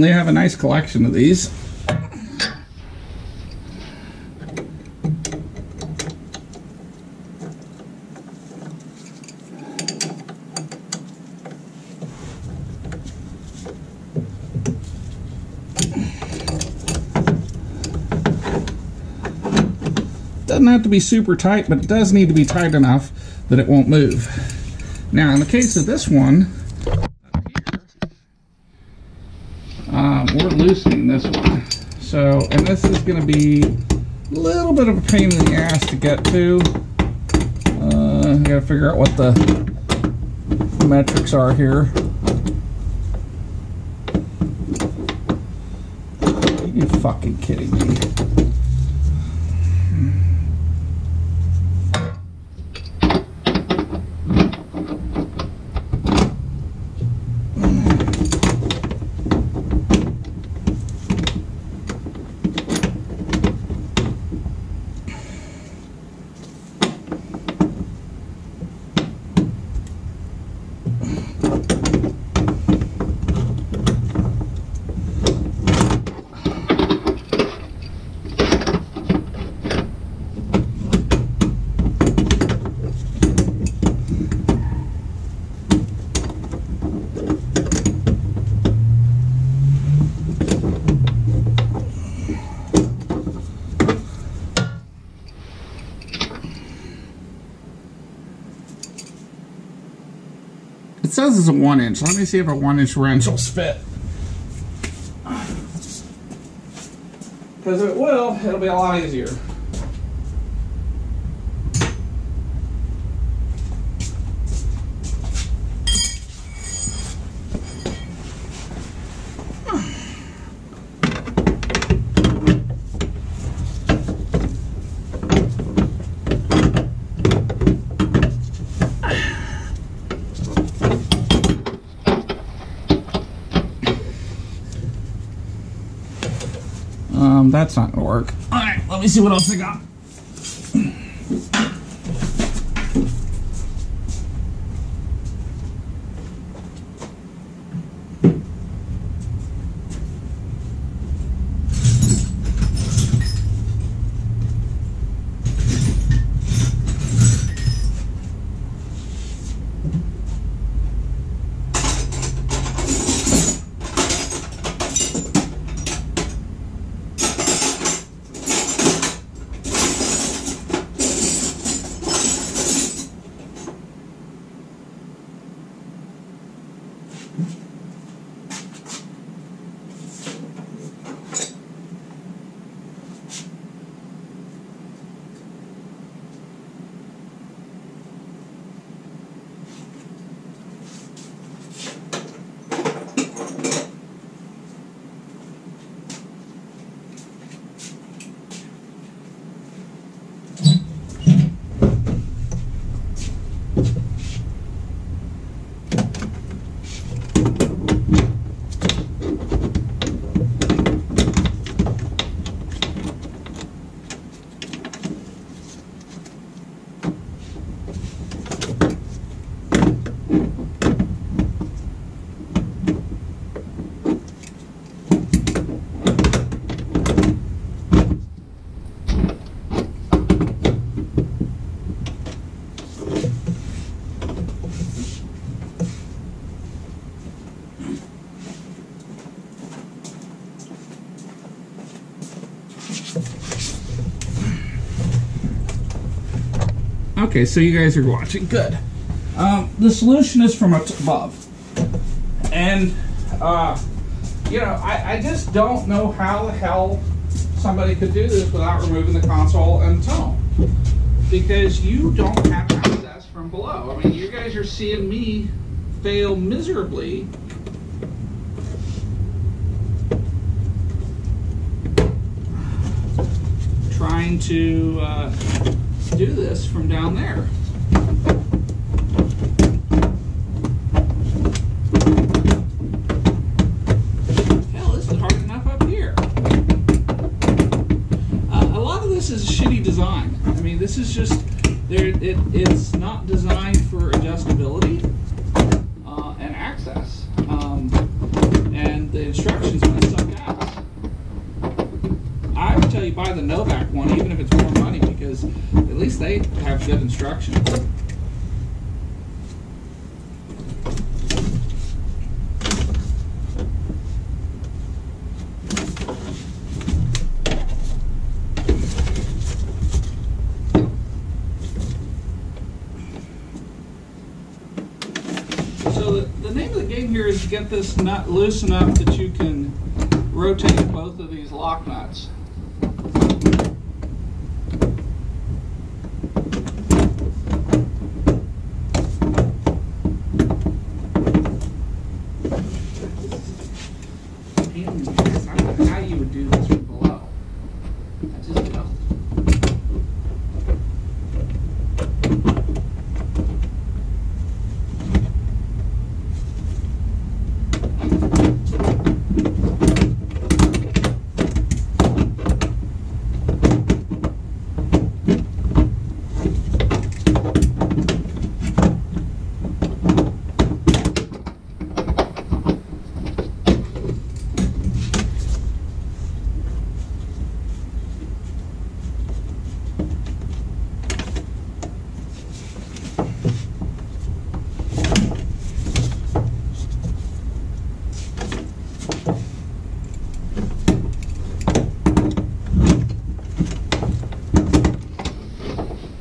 and they have a nice collection of these. Doesn't have to be super tight, but it does need to be tight enough that it won't move. Now, in the case of this one, loosening this one. So, and this is going to be a little bit of a pain in the ass to get to. Uh, I gotta figure out what the metrics are here. Are you fucking kidding me? A one inch. Let me see if a one inch wrench will fit. Because if it will, it'll be a lot easier. Um, that's not gonna work. All right, let me see what else I got. Okay, so you guys are watching. Good. Um, the solution is from above. And, uh, you know, I, I just don't know how the hell somebody could do this without removing the console and tone. Because you don't have access from below. I mean, you guys are seeing me fail miserably trying to uh, do this from down there. Hell, this is hard enough up here. Uh, a lot of this is shitty design. I mean, this is just there. It, it's not designed for adjustability uh, and access, um, and the instructions kind of suck ass. I would tell you buy the Novak one, even if it's more money, because at least they have good instructions. So the, the name of the game here is to get this nut loose enough that you can rotate both of these lock nuts. Pain in the ass. I don't know how you would do this from below. I just don't.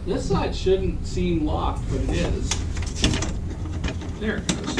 This side shouldn't seem locked, but it is. There it goes.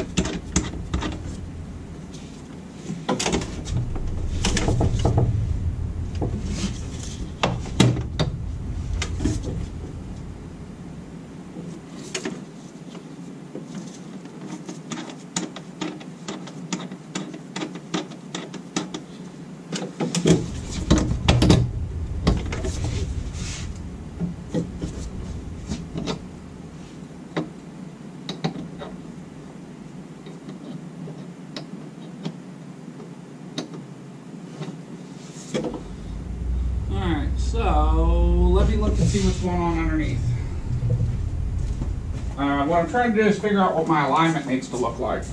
Alright, so let me look and see what's going on underneath. Uh, what I'm trying to do is figure out what my alignment needs to look like.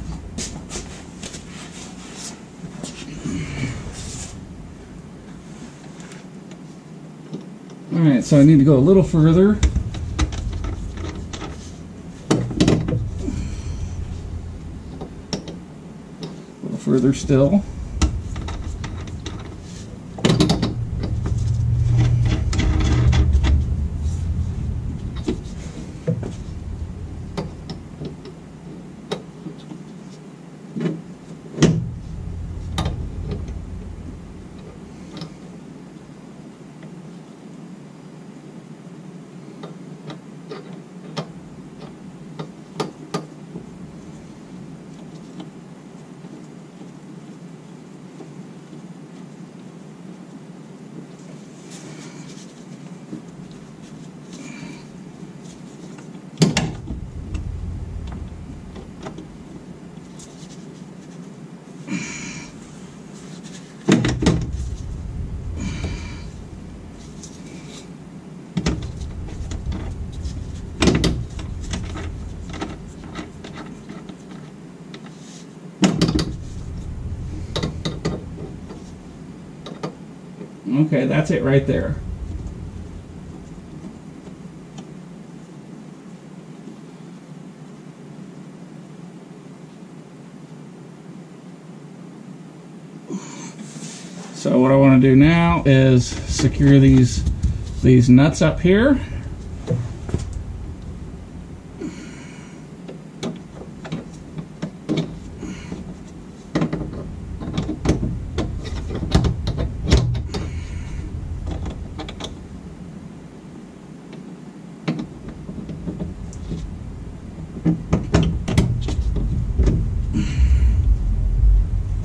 Alright, so I need to go a little further. A little further still. Okay, that's it right there. So what I want to do now is secure these these nuts up here.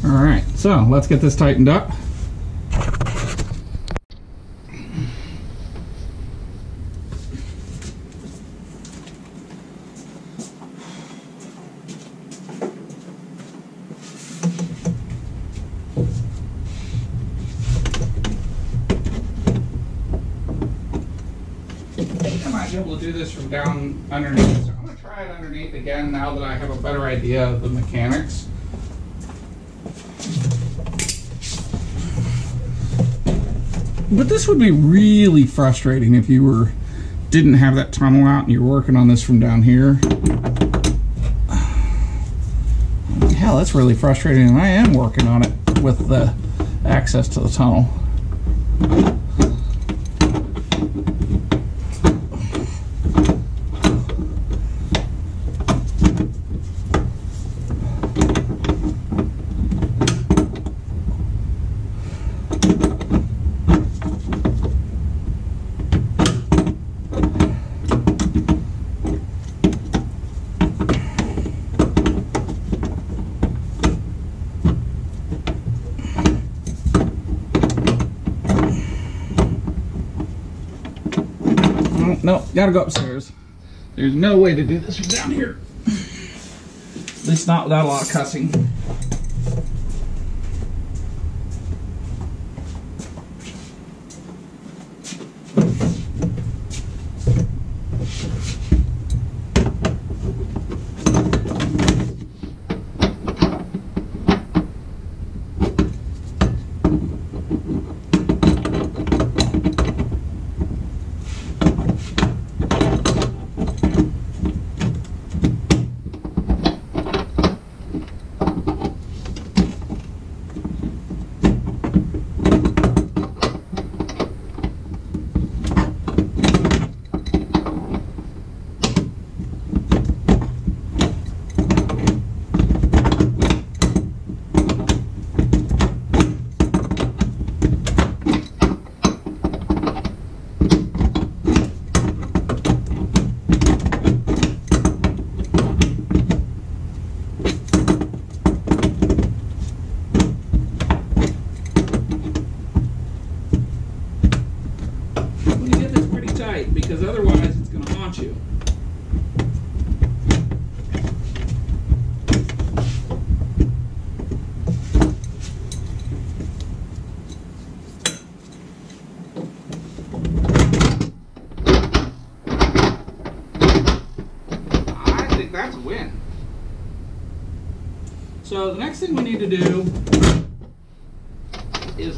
All right, so let's get this tightened up. I might be able to do this from down underneath. So I'm going to try it underneath again now that I have a better idea of the mechanics. But this would be really frustrating if you were didn't have that tunnel out and you're working on this from down here. Hell, that's really frustrating, and I am working on it with the access to the tunnel.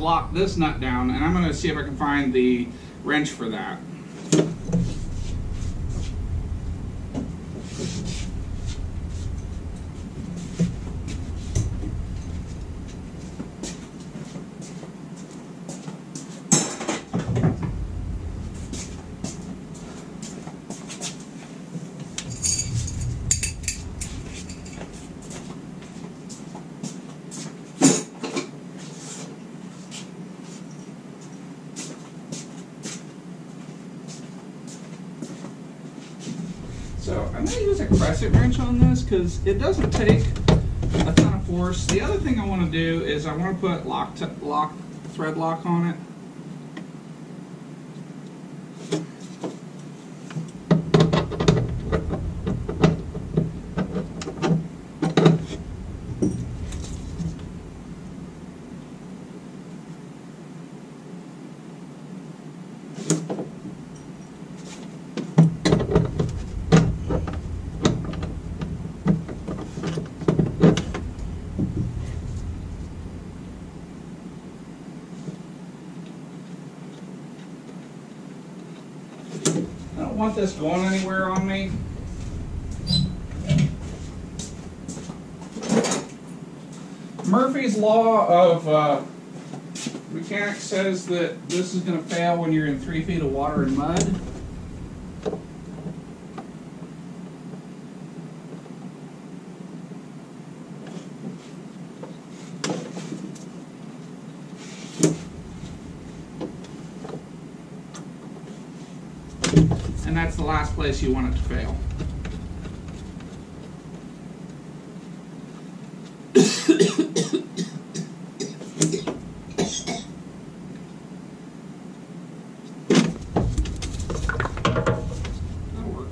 Lock this nut down, and I'm going to see if I can find the wrench for that. So I'm going to use a crescent wrench on this because it doesn't take a ton of force. The other thing I want to do is I want to put lock, lock thread lock on it. I don't want this going anywhere on me. Murphy's Law of uh, Mechanics says that this is going to fail when you're in three feet of water and mud. And that's the last place you want it to fail. That'll work.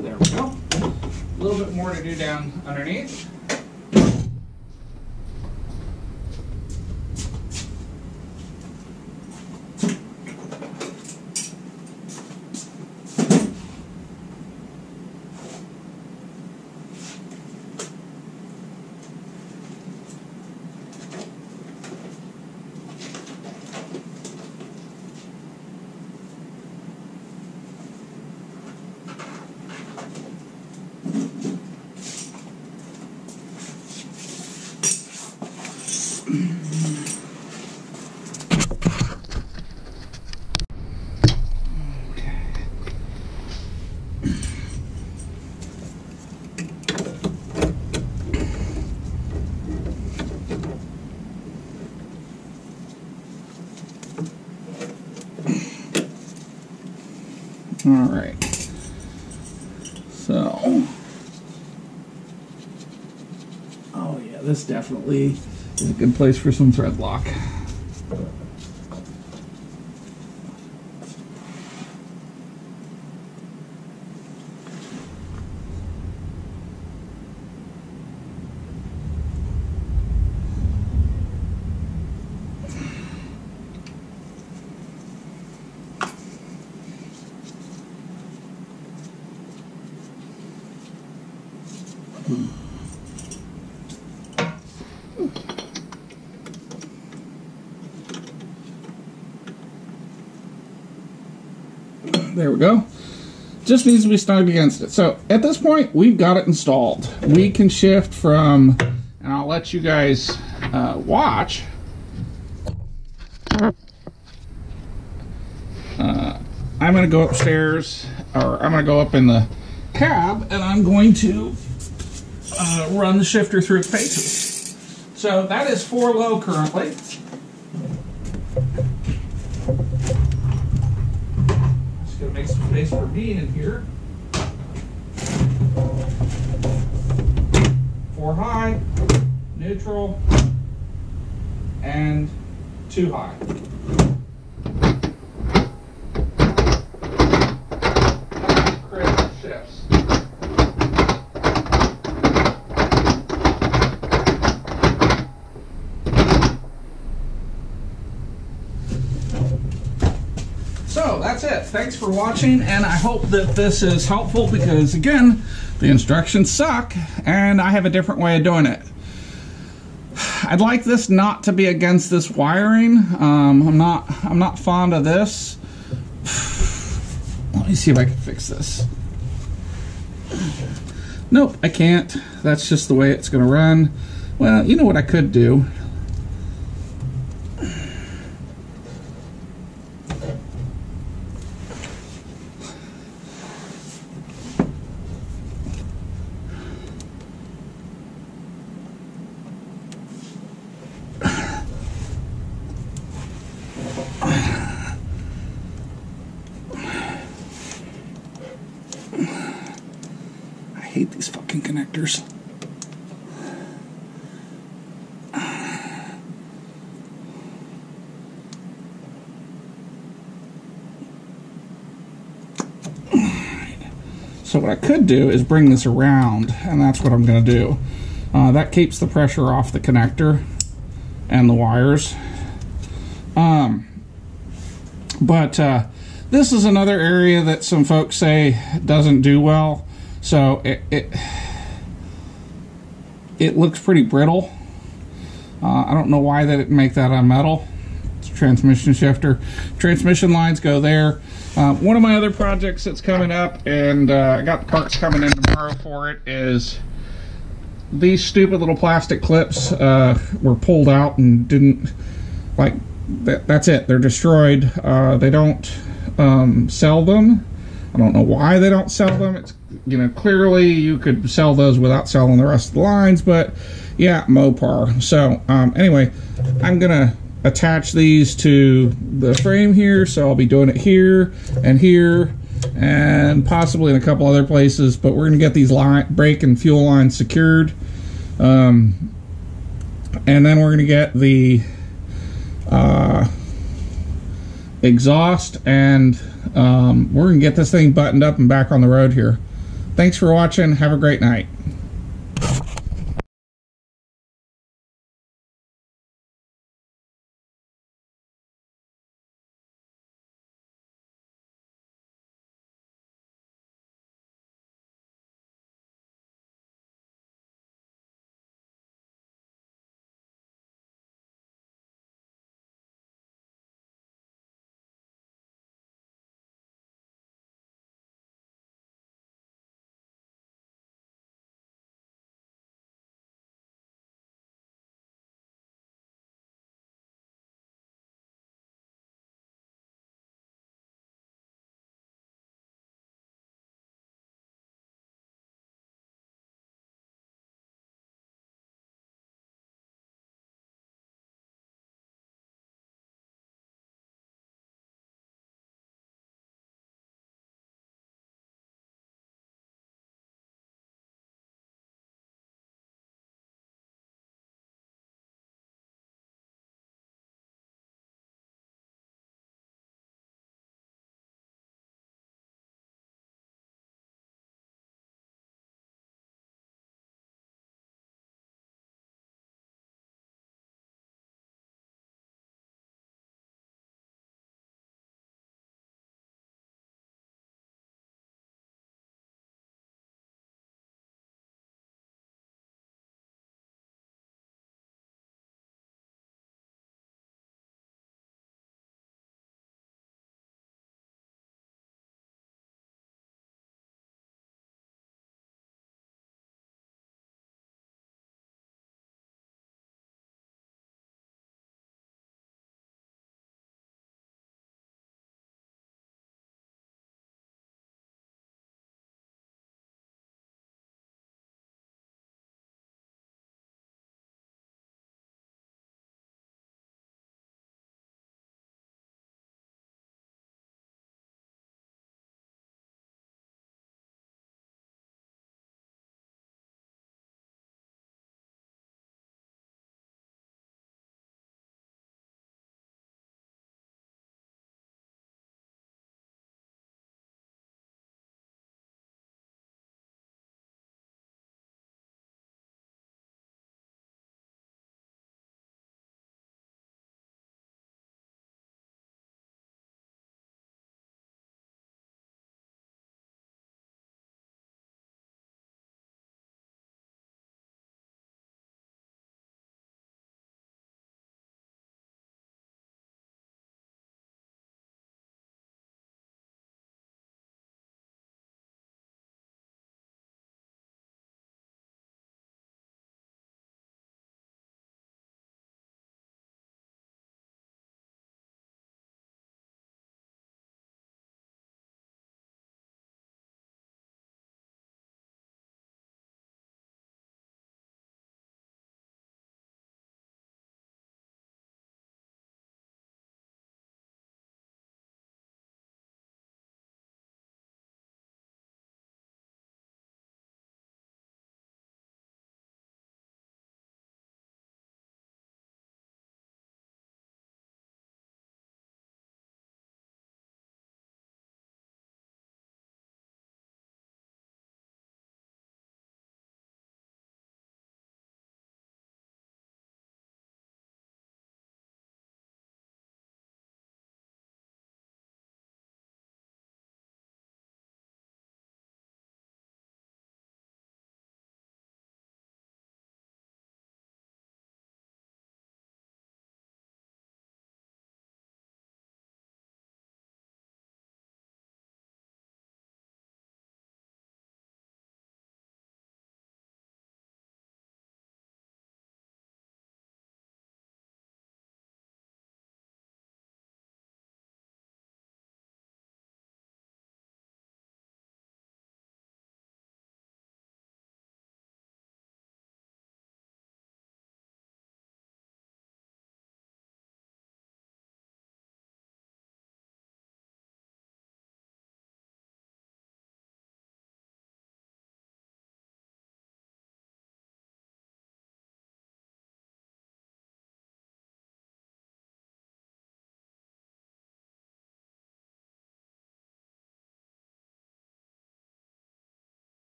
There we go. A little bit more to do down underneath. All right. So. Oh yeah, this definitely is a good place for some thread lock. There we go. Just needs to be snug against it. So at this point, we've got it installed. We can shift from, and I'll let you guys uh, watch. Uh, I'm going to go upstairs, or I'm going to go up in the cab, and I'm going to uh, run the shifter through its paces. So that is four low currently. Just gonna make some space in here. Four high, neutral, and two high. Critical shifts. So that's it. Thanks for watching, and I hope that this is helpful because, again, the instructions suck, and I have a different way of doing it. I'd like this not to be against this wiring. Um, I'm not. I'm not fond of this. Let me see if I can fix this. Nope, I can't. That's just the way it's going to run. Well, you know what I could do? I hate these fucking connectors. So what I could do is bring this around, and that's what I'm going to do. Uh, that keeps the pressure off the connector and the wires. Um, but uh, this is another area that some folks say doesn't do well. So it it, it looks pretty brittle. Uh, I don't know why they didn't make that on metal. Transmission shifter. Transmission lines go there. Uh, one of my other projects that's coming up, and uh, I got parts coming in tomorrow for it, is these stupid little plastic clips uh, were pulled out and didn't like that, that's it they're destroyed uh, they don't um, sell them i don't know why they don't sell them it's you know clearly you could sell those without selling the rest of the lines but yeah mopar so um, anyway i'm gonna attach these to the frame here so i'll be doing it here and here and possibly in a couple other places but we're gonna get these line brake and fuel lines secured. Um, and then we're gonna get the uh, exhaust and um, we're gonna get this thing buttoned up and back on the road here. Thanks for watching. Have a great night